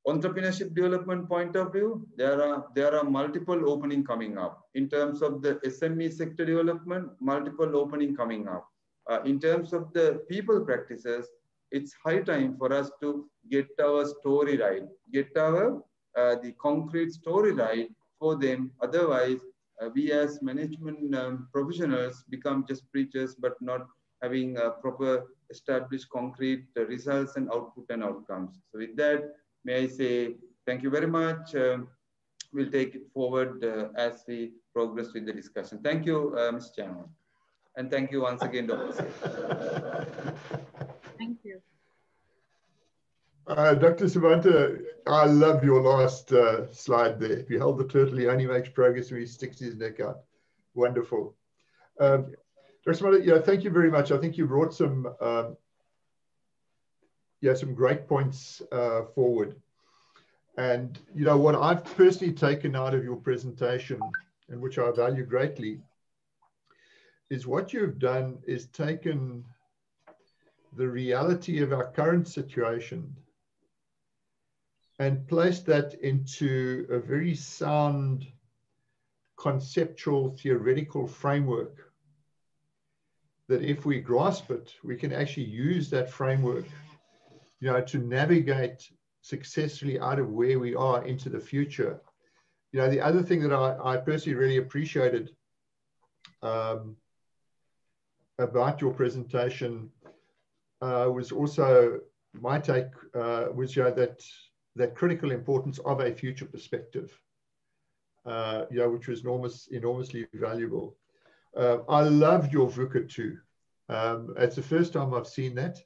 entrepreneurship development point of view, there are there are multiple opening coming up. In terms of the SME sector development, multiple opening coming up uh, in terms of the people practices, it's high time for us to get our story right, get our uh, the concrete story right for them. Otherwise, uh, we as management um, professionals become just preachers, but not having proper established concrete results and output and outcomes. So with that, may I say thank you very much. Um, we'll take it forward uh, as we progress with the discussion. Thank you, uh, Mr. Chairman. And thank you once again, Dr. Thank you. Uh, Dr. Sivanta, I love your last uh, slide there. If you held the turtle, he only makes progress when he sticks his neck out. Wonderful. Um, Dr. Sivanta, yeah, thank you very much. I think you brought some, um, yeah, some great points uh, forward. And, you know, what I've personally taken out of your presentation, and which I value greatly, is what you've done is taken the reality of our current situation and placed that into a very sound conceptual theoretical framework that if we grasp it we can actually use that framework you know to navigate successfully out of where we are into the future. You know the other thing that i, I personally really appreciated um, about your presentation uh, was also my take uh, was you know, that that critical importance of a future perspective, uh, you know, which was enormous, enormously valuable. Uh, I loved your VUCA too. Um, it's the first time I've seen that.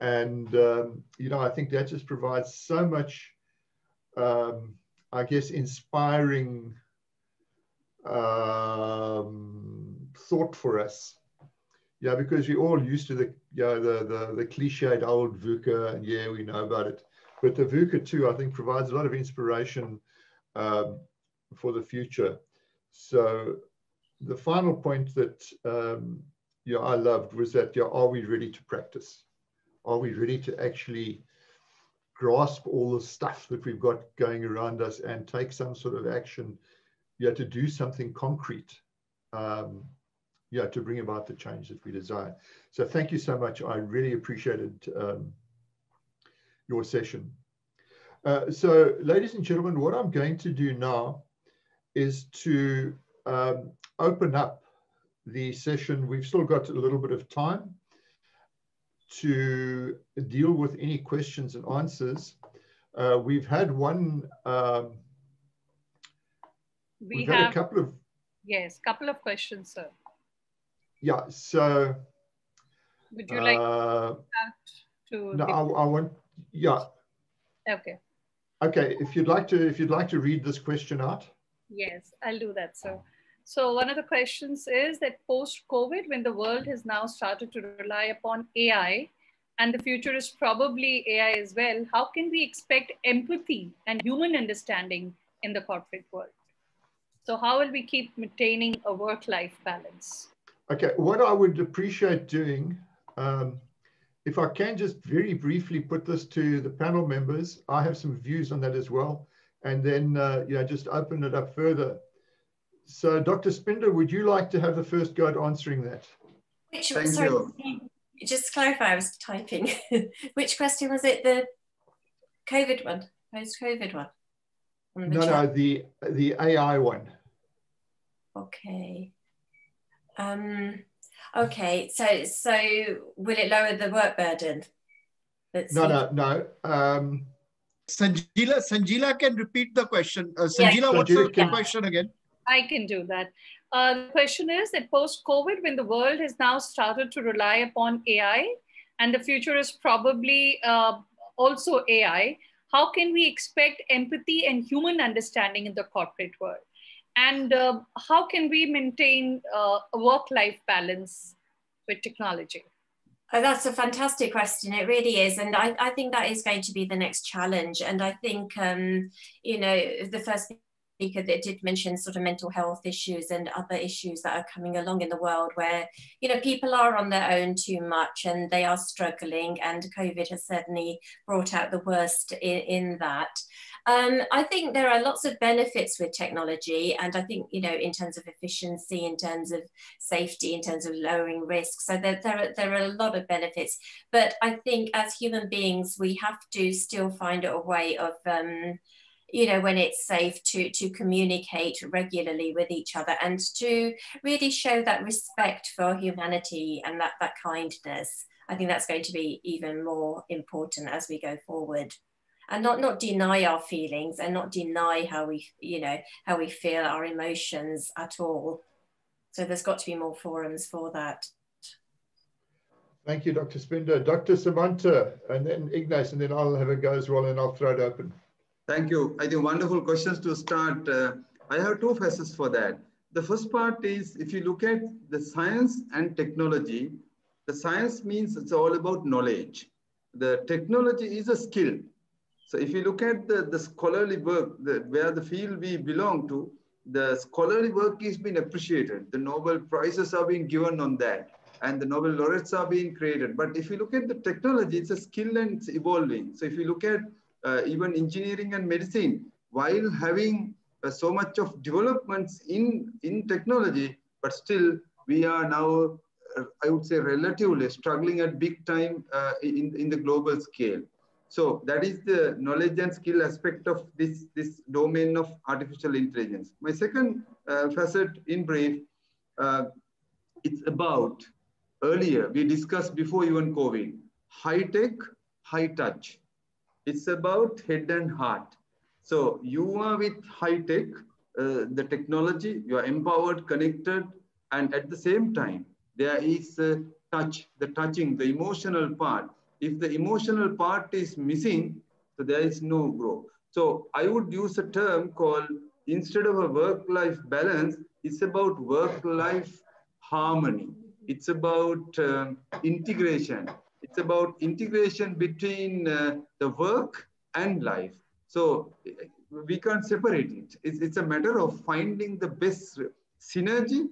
And, um, you know, I think that just provides so much, um, I guess, inspiring um, thought for us. Yeah, because you're all used to the, you know, the, the, the cliched old VUCA, and yeah, we know about it. But the VUCA too, I think, provides a lot of inspiration um, for the future. So the final point that um, yeah, I loved was that yeah, are we ready to practice? Are we ready to actually grasp all the stuff that we've got going around us and take some sort of action, yeah, to do something concrete, um, yeah, to bring about the change that we desire. So thank you so much. I really appreciated um, your session. Uh, so ladies and gentlemen, what I'm going to do now is to um, open up the session. We've still got a little bit of time to deal with any questions and answers. Uh, we've had one. Um, we we've have had a couple of. Yes, couple of questions, sir. Yeah. So. Would you like uh, to? No, I, I want. Yeah. Okay. Okay. If you'd like to, if you'd like to read this question out. Yes, I'll do that, sir. So one of the questions is that post-COVID, when the world has now started to rely upon AI, and the future is probably AI as well, how can we expect empathy and human understanding in the corporate world? So how will we keep maintaining a work-life balance? Okay, what I would appreciate doing, um, if I can just very briefly put this to the panel members, I have some views on that as well, and then uh, you know, just open it up further. So Dr. Spinder, would you like to have the first go at answering that? Which, Thank sorry, you. just to clarify, I was typing. Which question was it? The COVID one, post-COVID one? On the No, no, the the AI one. Okay. Um, okay, so so will it lower the work burden? That's No, no, no. Um, Sanjila, Sanjila can repeat the question. Uh, Yeah, Sanjila, what's Sanjila the can- question again? I can do that. Uh, the question is that post-COVID, when the world has now started to rely upon AI, and the future is probably uh, also AI, how can we expect empathy and human understanding in the corporate world? And uh, how can we maintain uh, a work-life balance with technology? Oh, that's a fantastic question. It really is. And I, I think that is going to be the next challenge. And I think, um, you know, the first speaker that did mention sort of mental health issues and other issues that are coming along in the world where, you know, people are on their own too much and they are struggling. And COVID has certainly brought out the worst in, in that. Um, I think there are lots of benefits with technology, and I think you know, in terms of efficiency, in terms of safety, in terms of lowering risk. So there, there are there are a lot of benefits. But I think as human beings, we have to still find a way of um, you know when it's safe to to communicate regularly with each other and to really show that respect for humanity and that that kindness i think that's going to be even more important as we go forward and not not deny our feelings and not deny how we you know how we feel our emotions at all so there's got to be more forums for that thank you, Dr. Spinder. Dr. Samantha, and then Ignace, and then I'll have a go as well, and I'll throw it open. Thank you. I think wonderful questions to start. Uh, I have two phases for that. The first part is if you look at the science and technology, the science means it's all about knowledge. The technology is a skill. So if you look at the, the scholarly work, the, where the field we belong to, the scholarly work is being appreciated. The Nobel Prizes are being given on that and the Nobel laureates are being created. But if you look at the technology, it's a skill and it's evolving. So if you look at uh, even engineering and medicine, while having uh, so much of developments in, in technology, but still we are now, uh, I would say relatively struggling at big time uh, in, in the global scale. So that is the knowledge and skill aspect of this, this domain of artificial intelligence. My second uh, facet in brief, uh, it's about earlier, we discussed before even COVID, high tech, high touch. It's about head and heart. So you are with high tech, uh, the technology, you are empowered, connected, and at the same time, there is uh, touch, the touching, the emotional part. If the emotional part is missing, so there is no growth. So I would use a term called, instead of a work-life balance, it's about work-life harmony. It's about uh, integration. It's about integration between uh, the work and life. So we can't separate it. It's, it's a matter of finding the best synergy,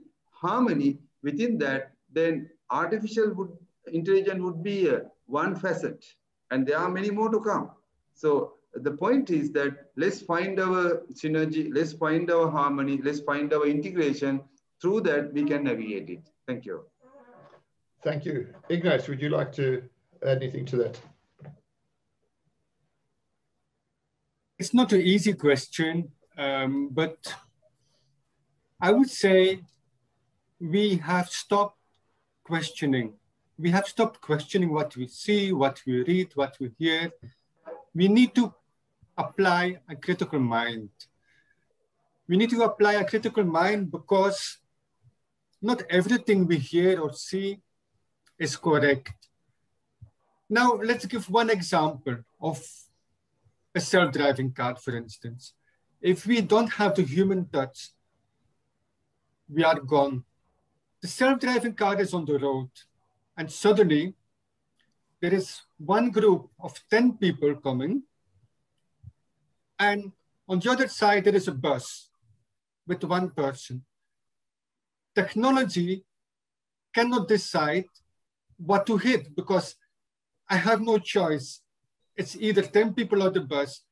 harmony within that. Then artificial would, intelligence would be uh, one facet, and there are many more to come. So the point is that let's find our synergy, let's find our harmony, let's find our integration. Through that, we can navigate it. Thank you. Thank you. Ignace, would you like to add anything to that? It's not an easy question, um, but I would say we have stopped questioning. We have stopped questioning what we see, what we read, what we hear. We need to apply a critical mind. We need to apply a critical mind because not everything we hear or see is correct. Now, let's give one example of a self-driving car, for instance. If we don't have the human touch, we are gone. The self-driving car is on the road, and suddenly there is one group of 10 people coming, and on the other side, there is a bus with one person. Technology cannot decide what to hit because I have no choice. It's either 10 people or the bus.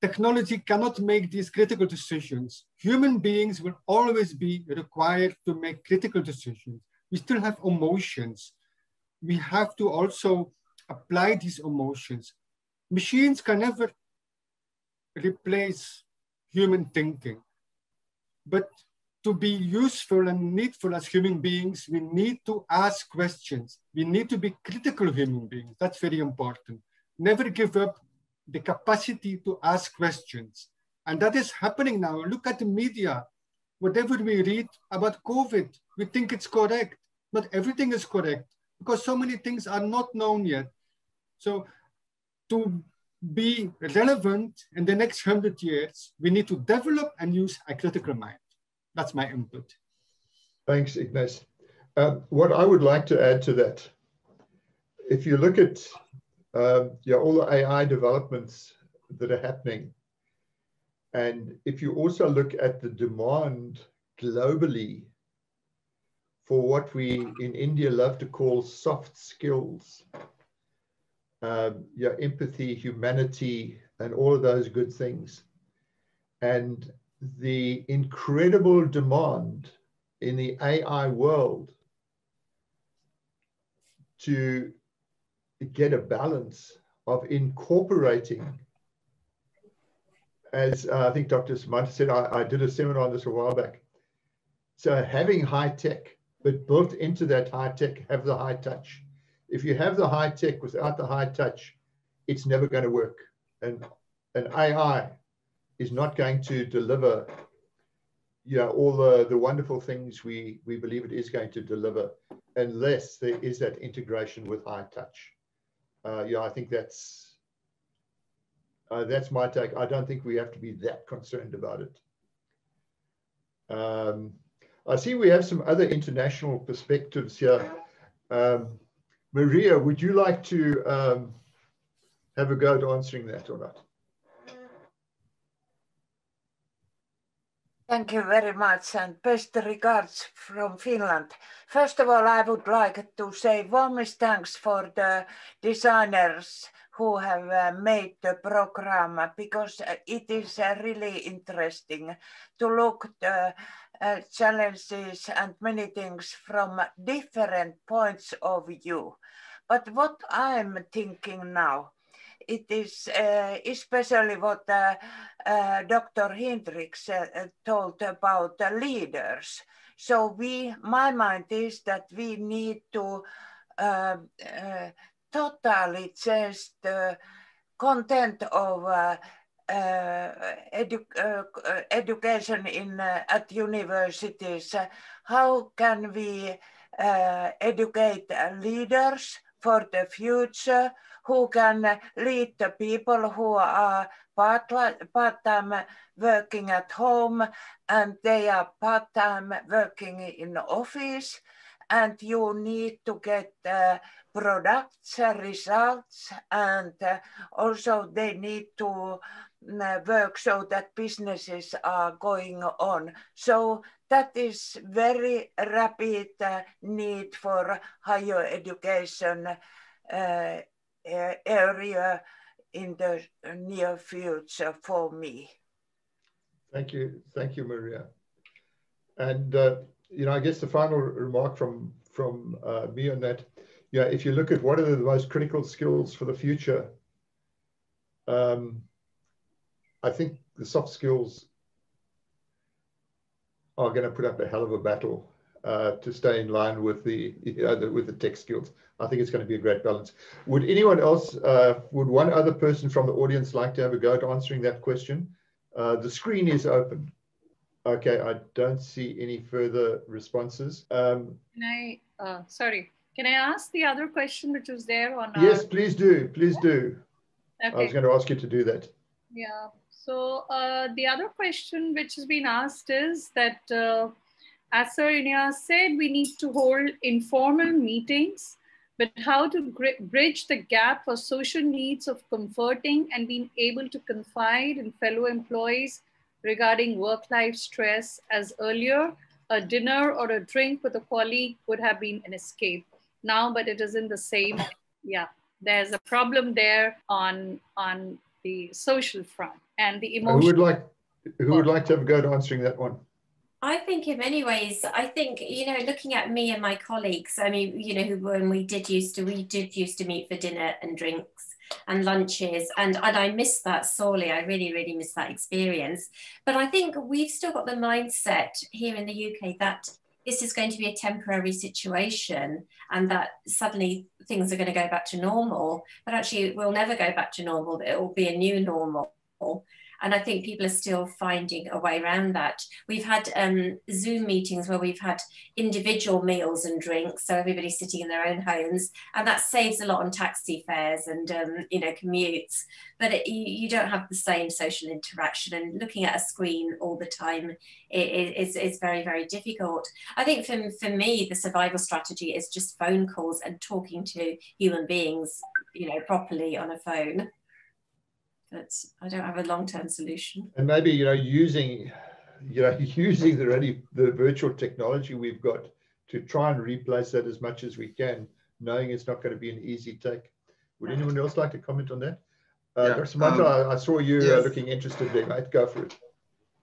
Technology cannot make these critical decisions. Human beings will always be required to make critical decisions. We still have emotions. We have to also apply these emotions. Machines can never replace human thinking. But to be useful and needful as human beings, we need to ask questions. We need to be critical human beings. That's very important. Never give up the capacity to ask questions. And that is happening now. Look at the media. Whatever we read about COVID, we think it's correct. Not everything is correct because so many things are not known yet. So to be relevant in the next 100 years, we need to develop and use a critical mind. That's my input. Thanks, Ignace. Uh, what I would like to add to that, if you look at uh, yeah, all the AI developments that are happening, and if you also look at the demand globally for what we in India love to call soft skills, um, yeah, empathy, humanity, and all of those good things. And the incredible demand in the AI world to get a balance of incorporating, as uh, I think Dr. Samantha said, I, I did a seminar on this a while back. So having high tech, but built into that high tech, have the high touch if you have the high tech without the high touch, it's never going to work. And an AI is not going to deliver you know, all the, the wonderful things we, we believe it is going to deliver unless there is that integration with high touch. Uh, yeah, I think that's uh, that's my take. I don't think we have to be that concerned about it. Um, I see we have some other international perspectives here. Um, Maria, would you like to um, have a go at answering that or not? Thank you very much and best regards from Finland. First of all, I would like to say warmest thanks for the designers who have uh, made the program because it is uh, really interesting to look the uh, challenges and many things from different points of view. But what I'm thinking now, it is uh, especially what uh, uh, Dr. Hendricks uh, told about the leaders. so we, my mind is that we need to uh, uh, totally change the content of uh, uh, edu uh, education in at universities. how can we educate leaders for the future who can lead the people who are part-time working at home and they are part-time working in office and you need to get uh, products, results, and uh, also they need to work so that businesses are going on. So that is very rapid uh, need for higher education uh, area in the near future for me. Thank you. Thank you, Maria. And, uh, you know, I guess the final remark from, from uh, me on that, yeah, if you look at what are the most critical skills for the future, um, I think the soft skills are going to put up a hell of a battle uh, to stay in line with the, you know, the, with the tech skills. I think it's going to be a great balance. Would anyone else, uh, would one other person from the audience like to have a go at answering that question? Uh, the screen is open. Okay, I don't see any further responses. Um, Can I, uh, sorry, can I ask the other question which was there on? Yes, please do, please do. Okay. I was going to ask you to do that. Yeah, so uh, the other question which has been asked is that, uh, as Sir Inya said, we need to hold informal meetings but how to bridge the gap for social needs of comforting and being able to confide in fellow employees regarding work-life stress as earlier a dinner or a drink with a colleague would have been an escape. Now but it isn't the same. Yeah there's a problem there on on the social front and the emotion who would like who would like to have a go at answering that one I think in many ways, I think, you know, looking at me and my colleagues, I mean, you know, when we did used to, we did used to meet for dinner and drinks and lunches and, and I miss that sorely. I really, really miss that experience. But I think we've still got the mindset here in the UK that this is going to be a temporary situation and that suddenly things are going to go back to normal. But actually, we'll never go back to normal. It will be a new normal. And I think people are still finding a way around that. We've had um, Zoom meetings where we've had individual meals and drinks, so everybody's sitting in their own homes, and that saves a lot on taxi fares and um, you know commutes. But it, you, you, don't have the same social interaction, and looking at a screen all the time is is very very difficult. I think for for me, the survival strategy is just phone calls and talking to human beings, you know, properly on a phone but I don't have a long-term solution. And maybe you know using you know using the ready the virtual technology we've got to try and replace that as much as we can, knowing it's not going to be an easy take. Would right. anyone else like to comment on that? Uh, yeah. Dr. um, I, I, saw you uh, yes. uh, looking interested there, mate. Go for it.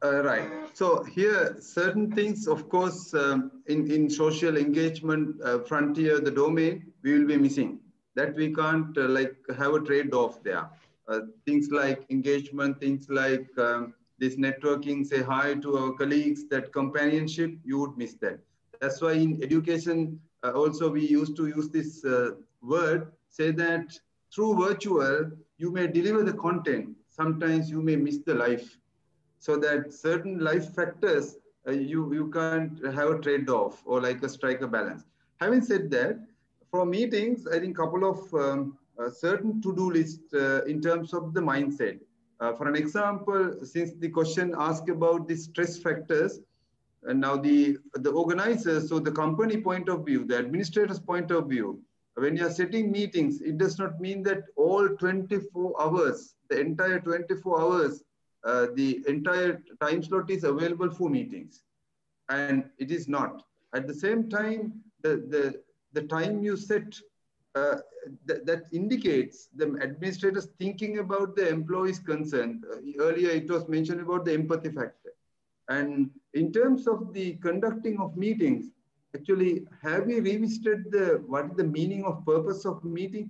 Uh, right. So here, certain things, of course, um, in, in social engagement uh, frontier, the domain, we will be missing. That we can't uh, like have a trade-off there. Uh, things like engagement, things like um, this networking, say hi to our colleagues, that companionship, you would miss that. That's why in education, uh, also we used to use this uh, word, say that through virtual, you may deliver the content. Sometimes you may miss the life. So that certain life factors, uh, you, you can't have a trade-off or like a strike a balance. Having said that, for meetings, I think couple of um, certain to-do list uh, in terms of the mindset. Uh, for an example, since the question asked about the stress factors, and now the, the organizers, so the company point of view, the administrator's point of view, when you're setting meetings, it does not mean that all 24 hours, the entire 24 hours, uh, the entire time slot is available for meetings. And it is not. At the same time, the, the, the time you set uh, th that indicates the administrators thinking about the employee's concern. Uh, earlier, it was mentioned about the empathy factor. And in terms of the conducting of meetings, actually, have we revisited the what is the meaning of purpose of meeting?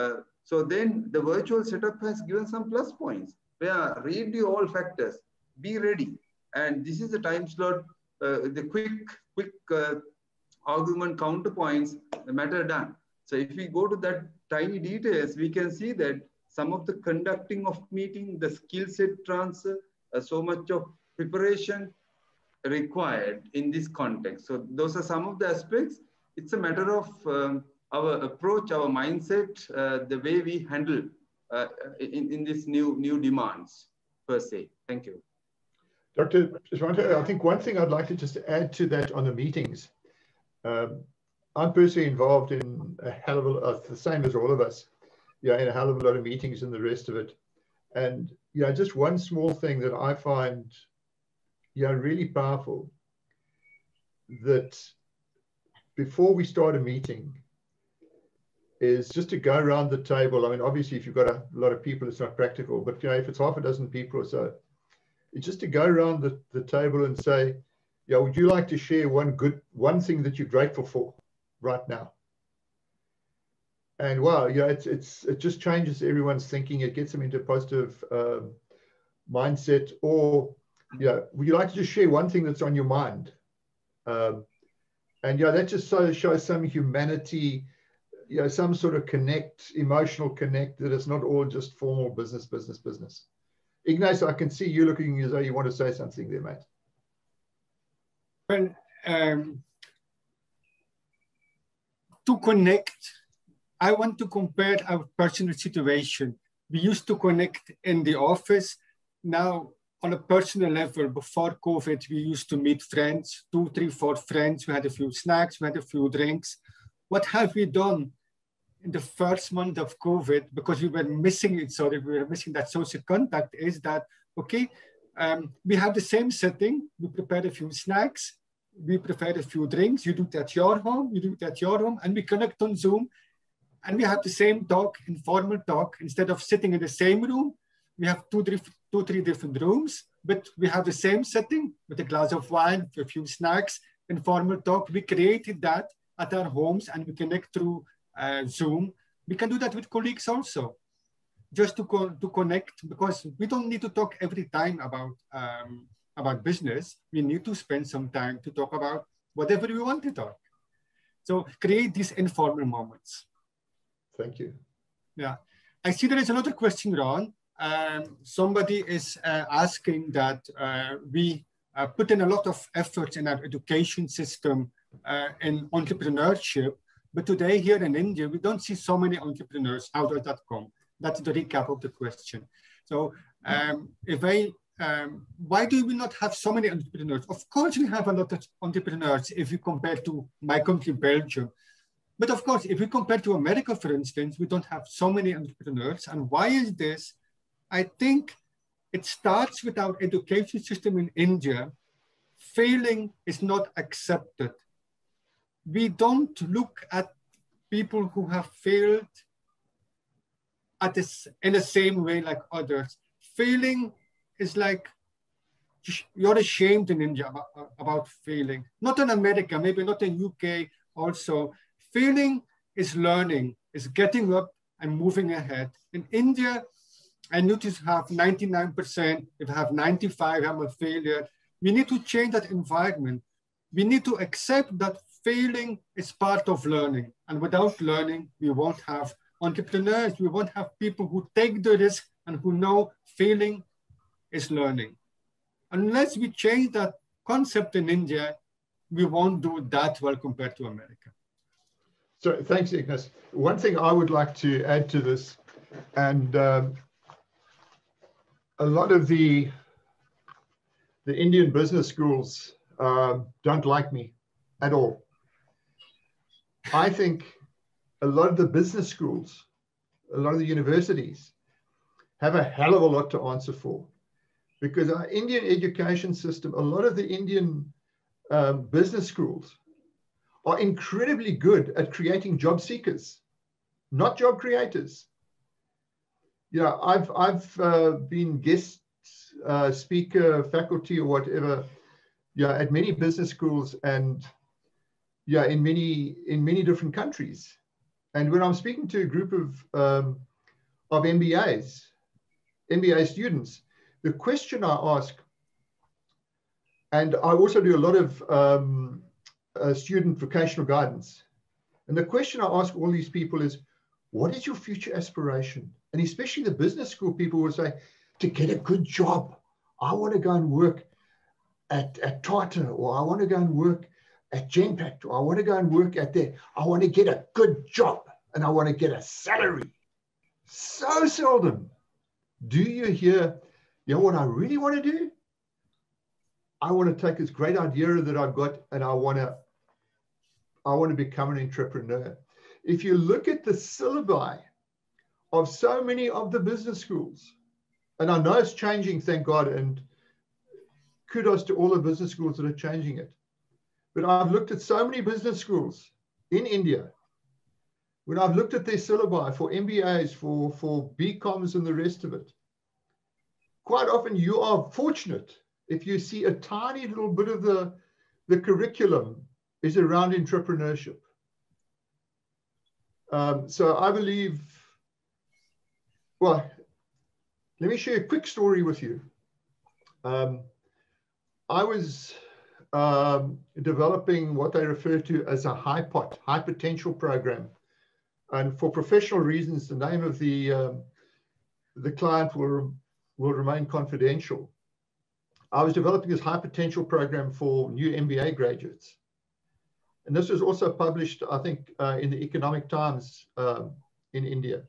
Uh, so then the virtual setup has given some plus points where read the all factors, be ready. And this is the time slot, uh, the quick quick uh, argument counterpoints, the matter done. So if we go to that tiny details, we can see that some of the conducting of meeting, the skill set transfer, uh, so much of preparation required in this context. So those are some of the aspects. It's a matter of um, our approach, our mindset, uh, the way we handle uh, in, in this new, new demands per se. Thank you. Dr. Shwanta, I think one thing I'd like to just add to that on the meetings. Um, I'm personally involved in a hell of a lot, uh, the same as all of us, yeah, in a hell of a lot of meetings and the rest of it. And yeah, just one small thing that I find yeah really powerful that before we start a meeting is just to go around the table. I mean, obviously, if you've got a lot of people, it's not practical, but you know, if it's half a dozen people or so, it's just to go around the, the table and say, yeah, would you like to share one good, one thing that you're grateful for right now? And wow, yeah, it's, it's, it just changes everyone's thinking. It gets them into a positive um, mindset. Or, yeah, would you like to just share one thing that's on your mind? Um, and yeah, that just so shows some humanity, you know, some sort of connect, emotional connect that it's not all just formal business, business, business. Ignace, I can see you looking as though you want to say something there, mate. Um, to connect, I want to compare our personal situation. We used to connect in the office. Now, on a personal level, before COVID, we used to meet friends, two, three, four friends. We had a few snacks, we had a few drinks. What have we done in the first month of COVID, because we were missing it, sorry, we were missing that social contact, is that, okay, um, we have the same setting, we prepared a few snacks, we prepared a few drinks, you do it at your home, you do it at your home, and we connect on Zoom, and we have the same talk, informal talk, instead of sitting in the same room, we have two, three, two, three different rooms, but we have the same setting with a glass of wine, a few snacks, informal talk. We created that at our homes and we connect through uh, Zoom. We can do that with colleagues also, just to, co to connect because we don't need to talk every time about, um, about business. We need to spend some time to talk about whatever we want to talk. So create these informal moments. Thank you. Yeah. I see there is another question, Ron. Um, somebody is uh, asking that uh, we uh, put in a lot of effort in our education system uh, in entrepreneurship but today here in India, we don't see so many entrepreneurs. How does that come? That's the recap of the question. So um, if I, um, why do we not have so many entrepreneurs? Of course, we have a lot of entrepreneurs if you compare to my country, Belgium. But of course, if we compare to America, for instance, we don't have so many entrepreneurs. And why is this? I think it starts with our education system in India. Failing is not accepted we don't look at people who have failed at this in the same way like others. Failing is like you're ashamed in India about, failing. Not in America, maybe not in UK also. Failing is learning, is getting up and moving ahead. In India, I to have 99%, if I have 95, I'm a failure. We need to change that environment. We need to accept that failing is part of learning. And without learning, we won't have entrepreneurs, we won't have people who take the risk and who know failing is learning. Unless we change that concept in India, we won't do that well compared to America. So thanks, Ignace. One thing I would like to add to this, and um, a lot of the the Indian business schools uh, don't like me at all. I think a lot of the business schools, a lot of the universities have a hell of a lot to answer for because our Indian education system, a lot of the Indian um, business schools are incredibly good at creating job seekers, not job creators. You know, I've, I've uh, been guest uh, speaker, faculty, or whatever, yeah, at many business schools, and yeah, in many in many different countries. And when I'm speaking to a group of um, of MBAs, MBA students, the question I ask, and I also do a lot of um, uh, student vocational guidance. And the question I ask all these people is, what is your future aspiration? And especially the business school people will say, to get a good job. I want to go and work at, at Tata, or I want to go and work at Genpact, or I want to go and work at there. I want to get a good job and I want to get a salary. So seldom do you hear, you know what I really want to do? I want to take this great idea that I've got and I want to I want to become an entrepreneur. If you look at the syllabi of so many of the business schools, and I know it's changing, thank God, and kudos to all the business schools that are changing it. But I've looked at so many business schools in India. When I've looked at their syllabi for MBAs, for, for BComs and the rest of it, quite often you are fortunate if you see a tiny little bit of the, the curriculum is around entrepreneurship. Um, so I believe, well, let me share a quick story with you. Um, I was um, developing what they refer to as a high pot, high potential program. And for professional reasons, the name of the, um, the client will, will remain confidential. I was developing this high potential program for new MBA graduates. And this was also published, I think, uh, in the Economic Times um, in India.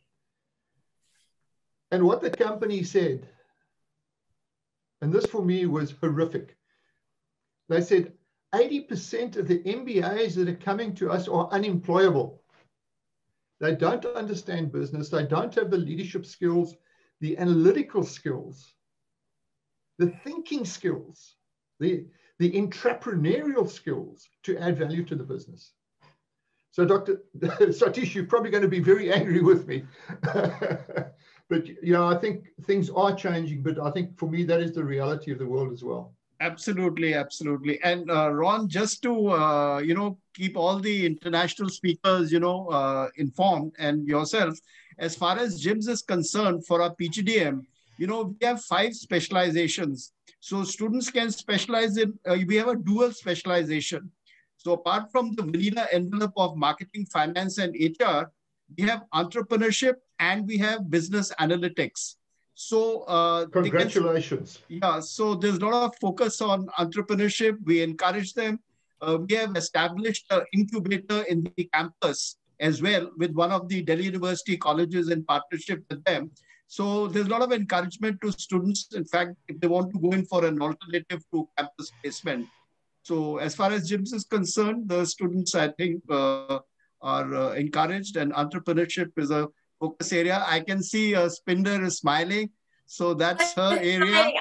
And what the company said, and this for me was horrific. They said 80% of the MBAs that are coming to us are unemployable. They don't understand business. They don't have the leadership skills, the analytical skills, the thinking skills, the, the entrepreneurial skills to add value to the business. So, Dr. Satish, you're probably going to be very angry with me. but, you know, I think things are changing, but I think for me, that is the reality of the world as well. Absolutely, absolutely. And uh, Ron, just to, uh, you know, keep all the international speakers, you know, uh, informed and yourself, as far as JIMS is concerned for our PGDM, you know, we have five specializations. So students can specialize in, uh, we have a dual specialization. So apart from the vanilla envelope of marketing, finance, and HR, we have entrepreneurship and we have business analytics. So uh, congratulations. Can, yeah, so there's a lot of focus on entrepreneurship. We encourage them. Uh, we have established an incubator in the campus as well with one of the Delhi University colleges in partnership with them. So there's a lot of encouragement to students. In fact, if they want to go in for an alternative to campus placement. So as far as JIMS is concerned, the students, I think, uh, are uh, encouraged and entrepreneurship is a focus area. I can see uh, Spinder is smiling. So that's her area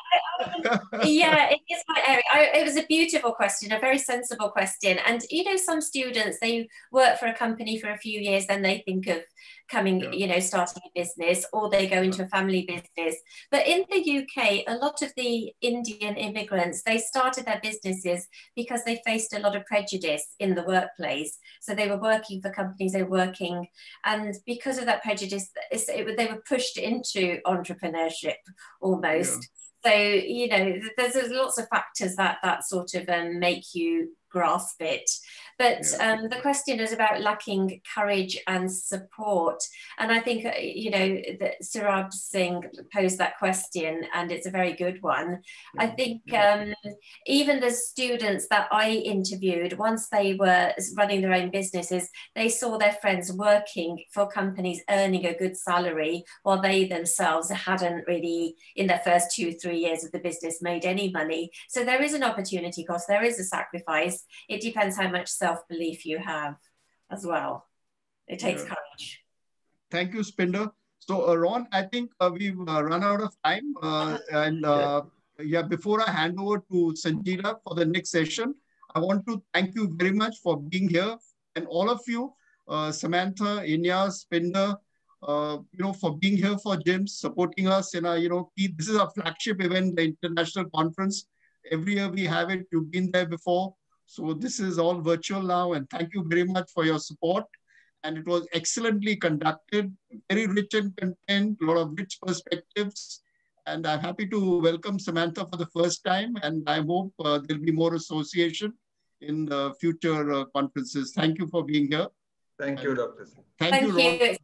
yeah, it is my area. I, it was a beautiful question, a very sensible question. And you know, some students they work for a company for a few years, then they think of coming, yeah. you know, starting a business, or they go into a family business. But in the UK, a lot of the Indian immigrants they started their businesses because they faced a lot of prejudice in the workplace. So they were working for companies, they were working, and because of that prejudice, it, they were pushed into entrepreneurship almost. Yeah so you know there's, there's lots of factors that that sort of um, make you grasp it. But yeah. um, the question is about lacking courage and support. And I think, uh, you know, that Surab Singh posed that question, and it's a very good one. I think um, even the students that I interviewed, once they were running their own businesses, they saw their friends working for companies earning a good salary while they themselves hadn't really, in their first two, three years of the business, made any money. So there is an opportunity cost, there is a sacrifice it depends how much self-belief you have as well. It takes yeah. courage. Thank you, Spinder. So, uh, Ron, I think uh, we've uh, run out of time. Uh, and uh, yeah, before I hand over to Sanjita for the next session, I want to thank you very much for being here and all of you, uh, Samantha, Inya, Spinder, you know, for being here for JIMS, supporting us in our, you know, this is our flagship event, the international conference. Every year we have it. You've been there before. So this is all virtual now and thank you very much for your support. And it was excellently conducted, very rich in content, a lot of rich perspectives. And I'm happy to welcome Samantha for the first time. And I hope uh, there'll be more association. in the future uh, conferences. Thank you for being here. Thank you, Dr. Thank, Thank you, Ron. you.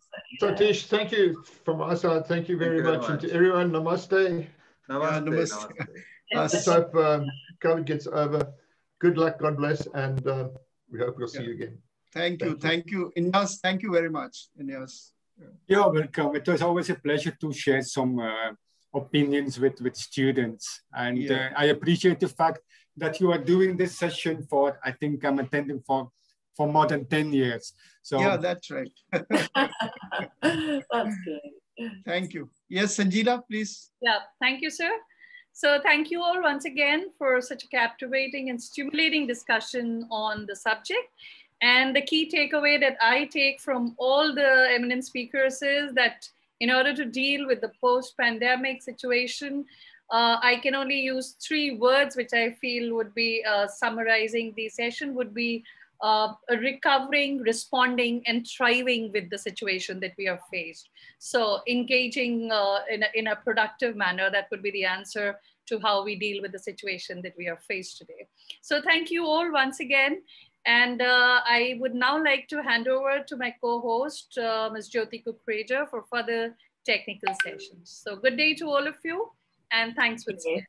Satish, thank you from our side. Thank you very, Thank you very much. And to everyone, namaste. Namaste. namaste. namaste. Uh, Let's hope um, COVID gets over. Good luck, God bless, and uh, we hope we'll see Yeah. you again. Thank you. Thank you. Thank you. Ignace, thank you very much. Ignace. You're welcome. It was always a pleasure to share some uh, opinions with, with students. And Yeah. uh, I appreciate the fact that you are doing this session for, I think I'm attending for, for more than 10 years. So Yeah, that's right. That's good. Thank you. Yes, Sanjila, please. Yeah, thank you, sir. So thank you all once again for such a captivating and stimulating discussion on the subject. And the key takeaway that I take from all the eminent speakers is that in order to deal with the post-pandemic situation, uh, I can only use three words, which I feel would be uh, summarizing the session, would be uh, recovering, responding, and thriving with the situation that we are faced. So engaging uh, in, a, in a productive manner, that would be the answer to how we deal with the situation that we are faced today. So thank you all once again. And uh, I would now like to hand over to my co-host, uh, Ms. Jyoti Kukreja for further technical sessions. So good day to all of you and thanks once again.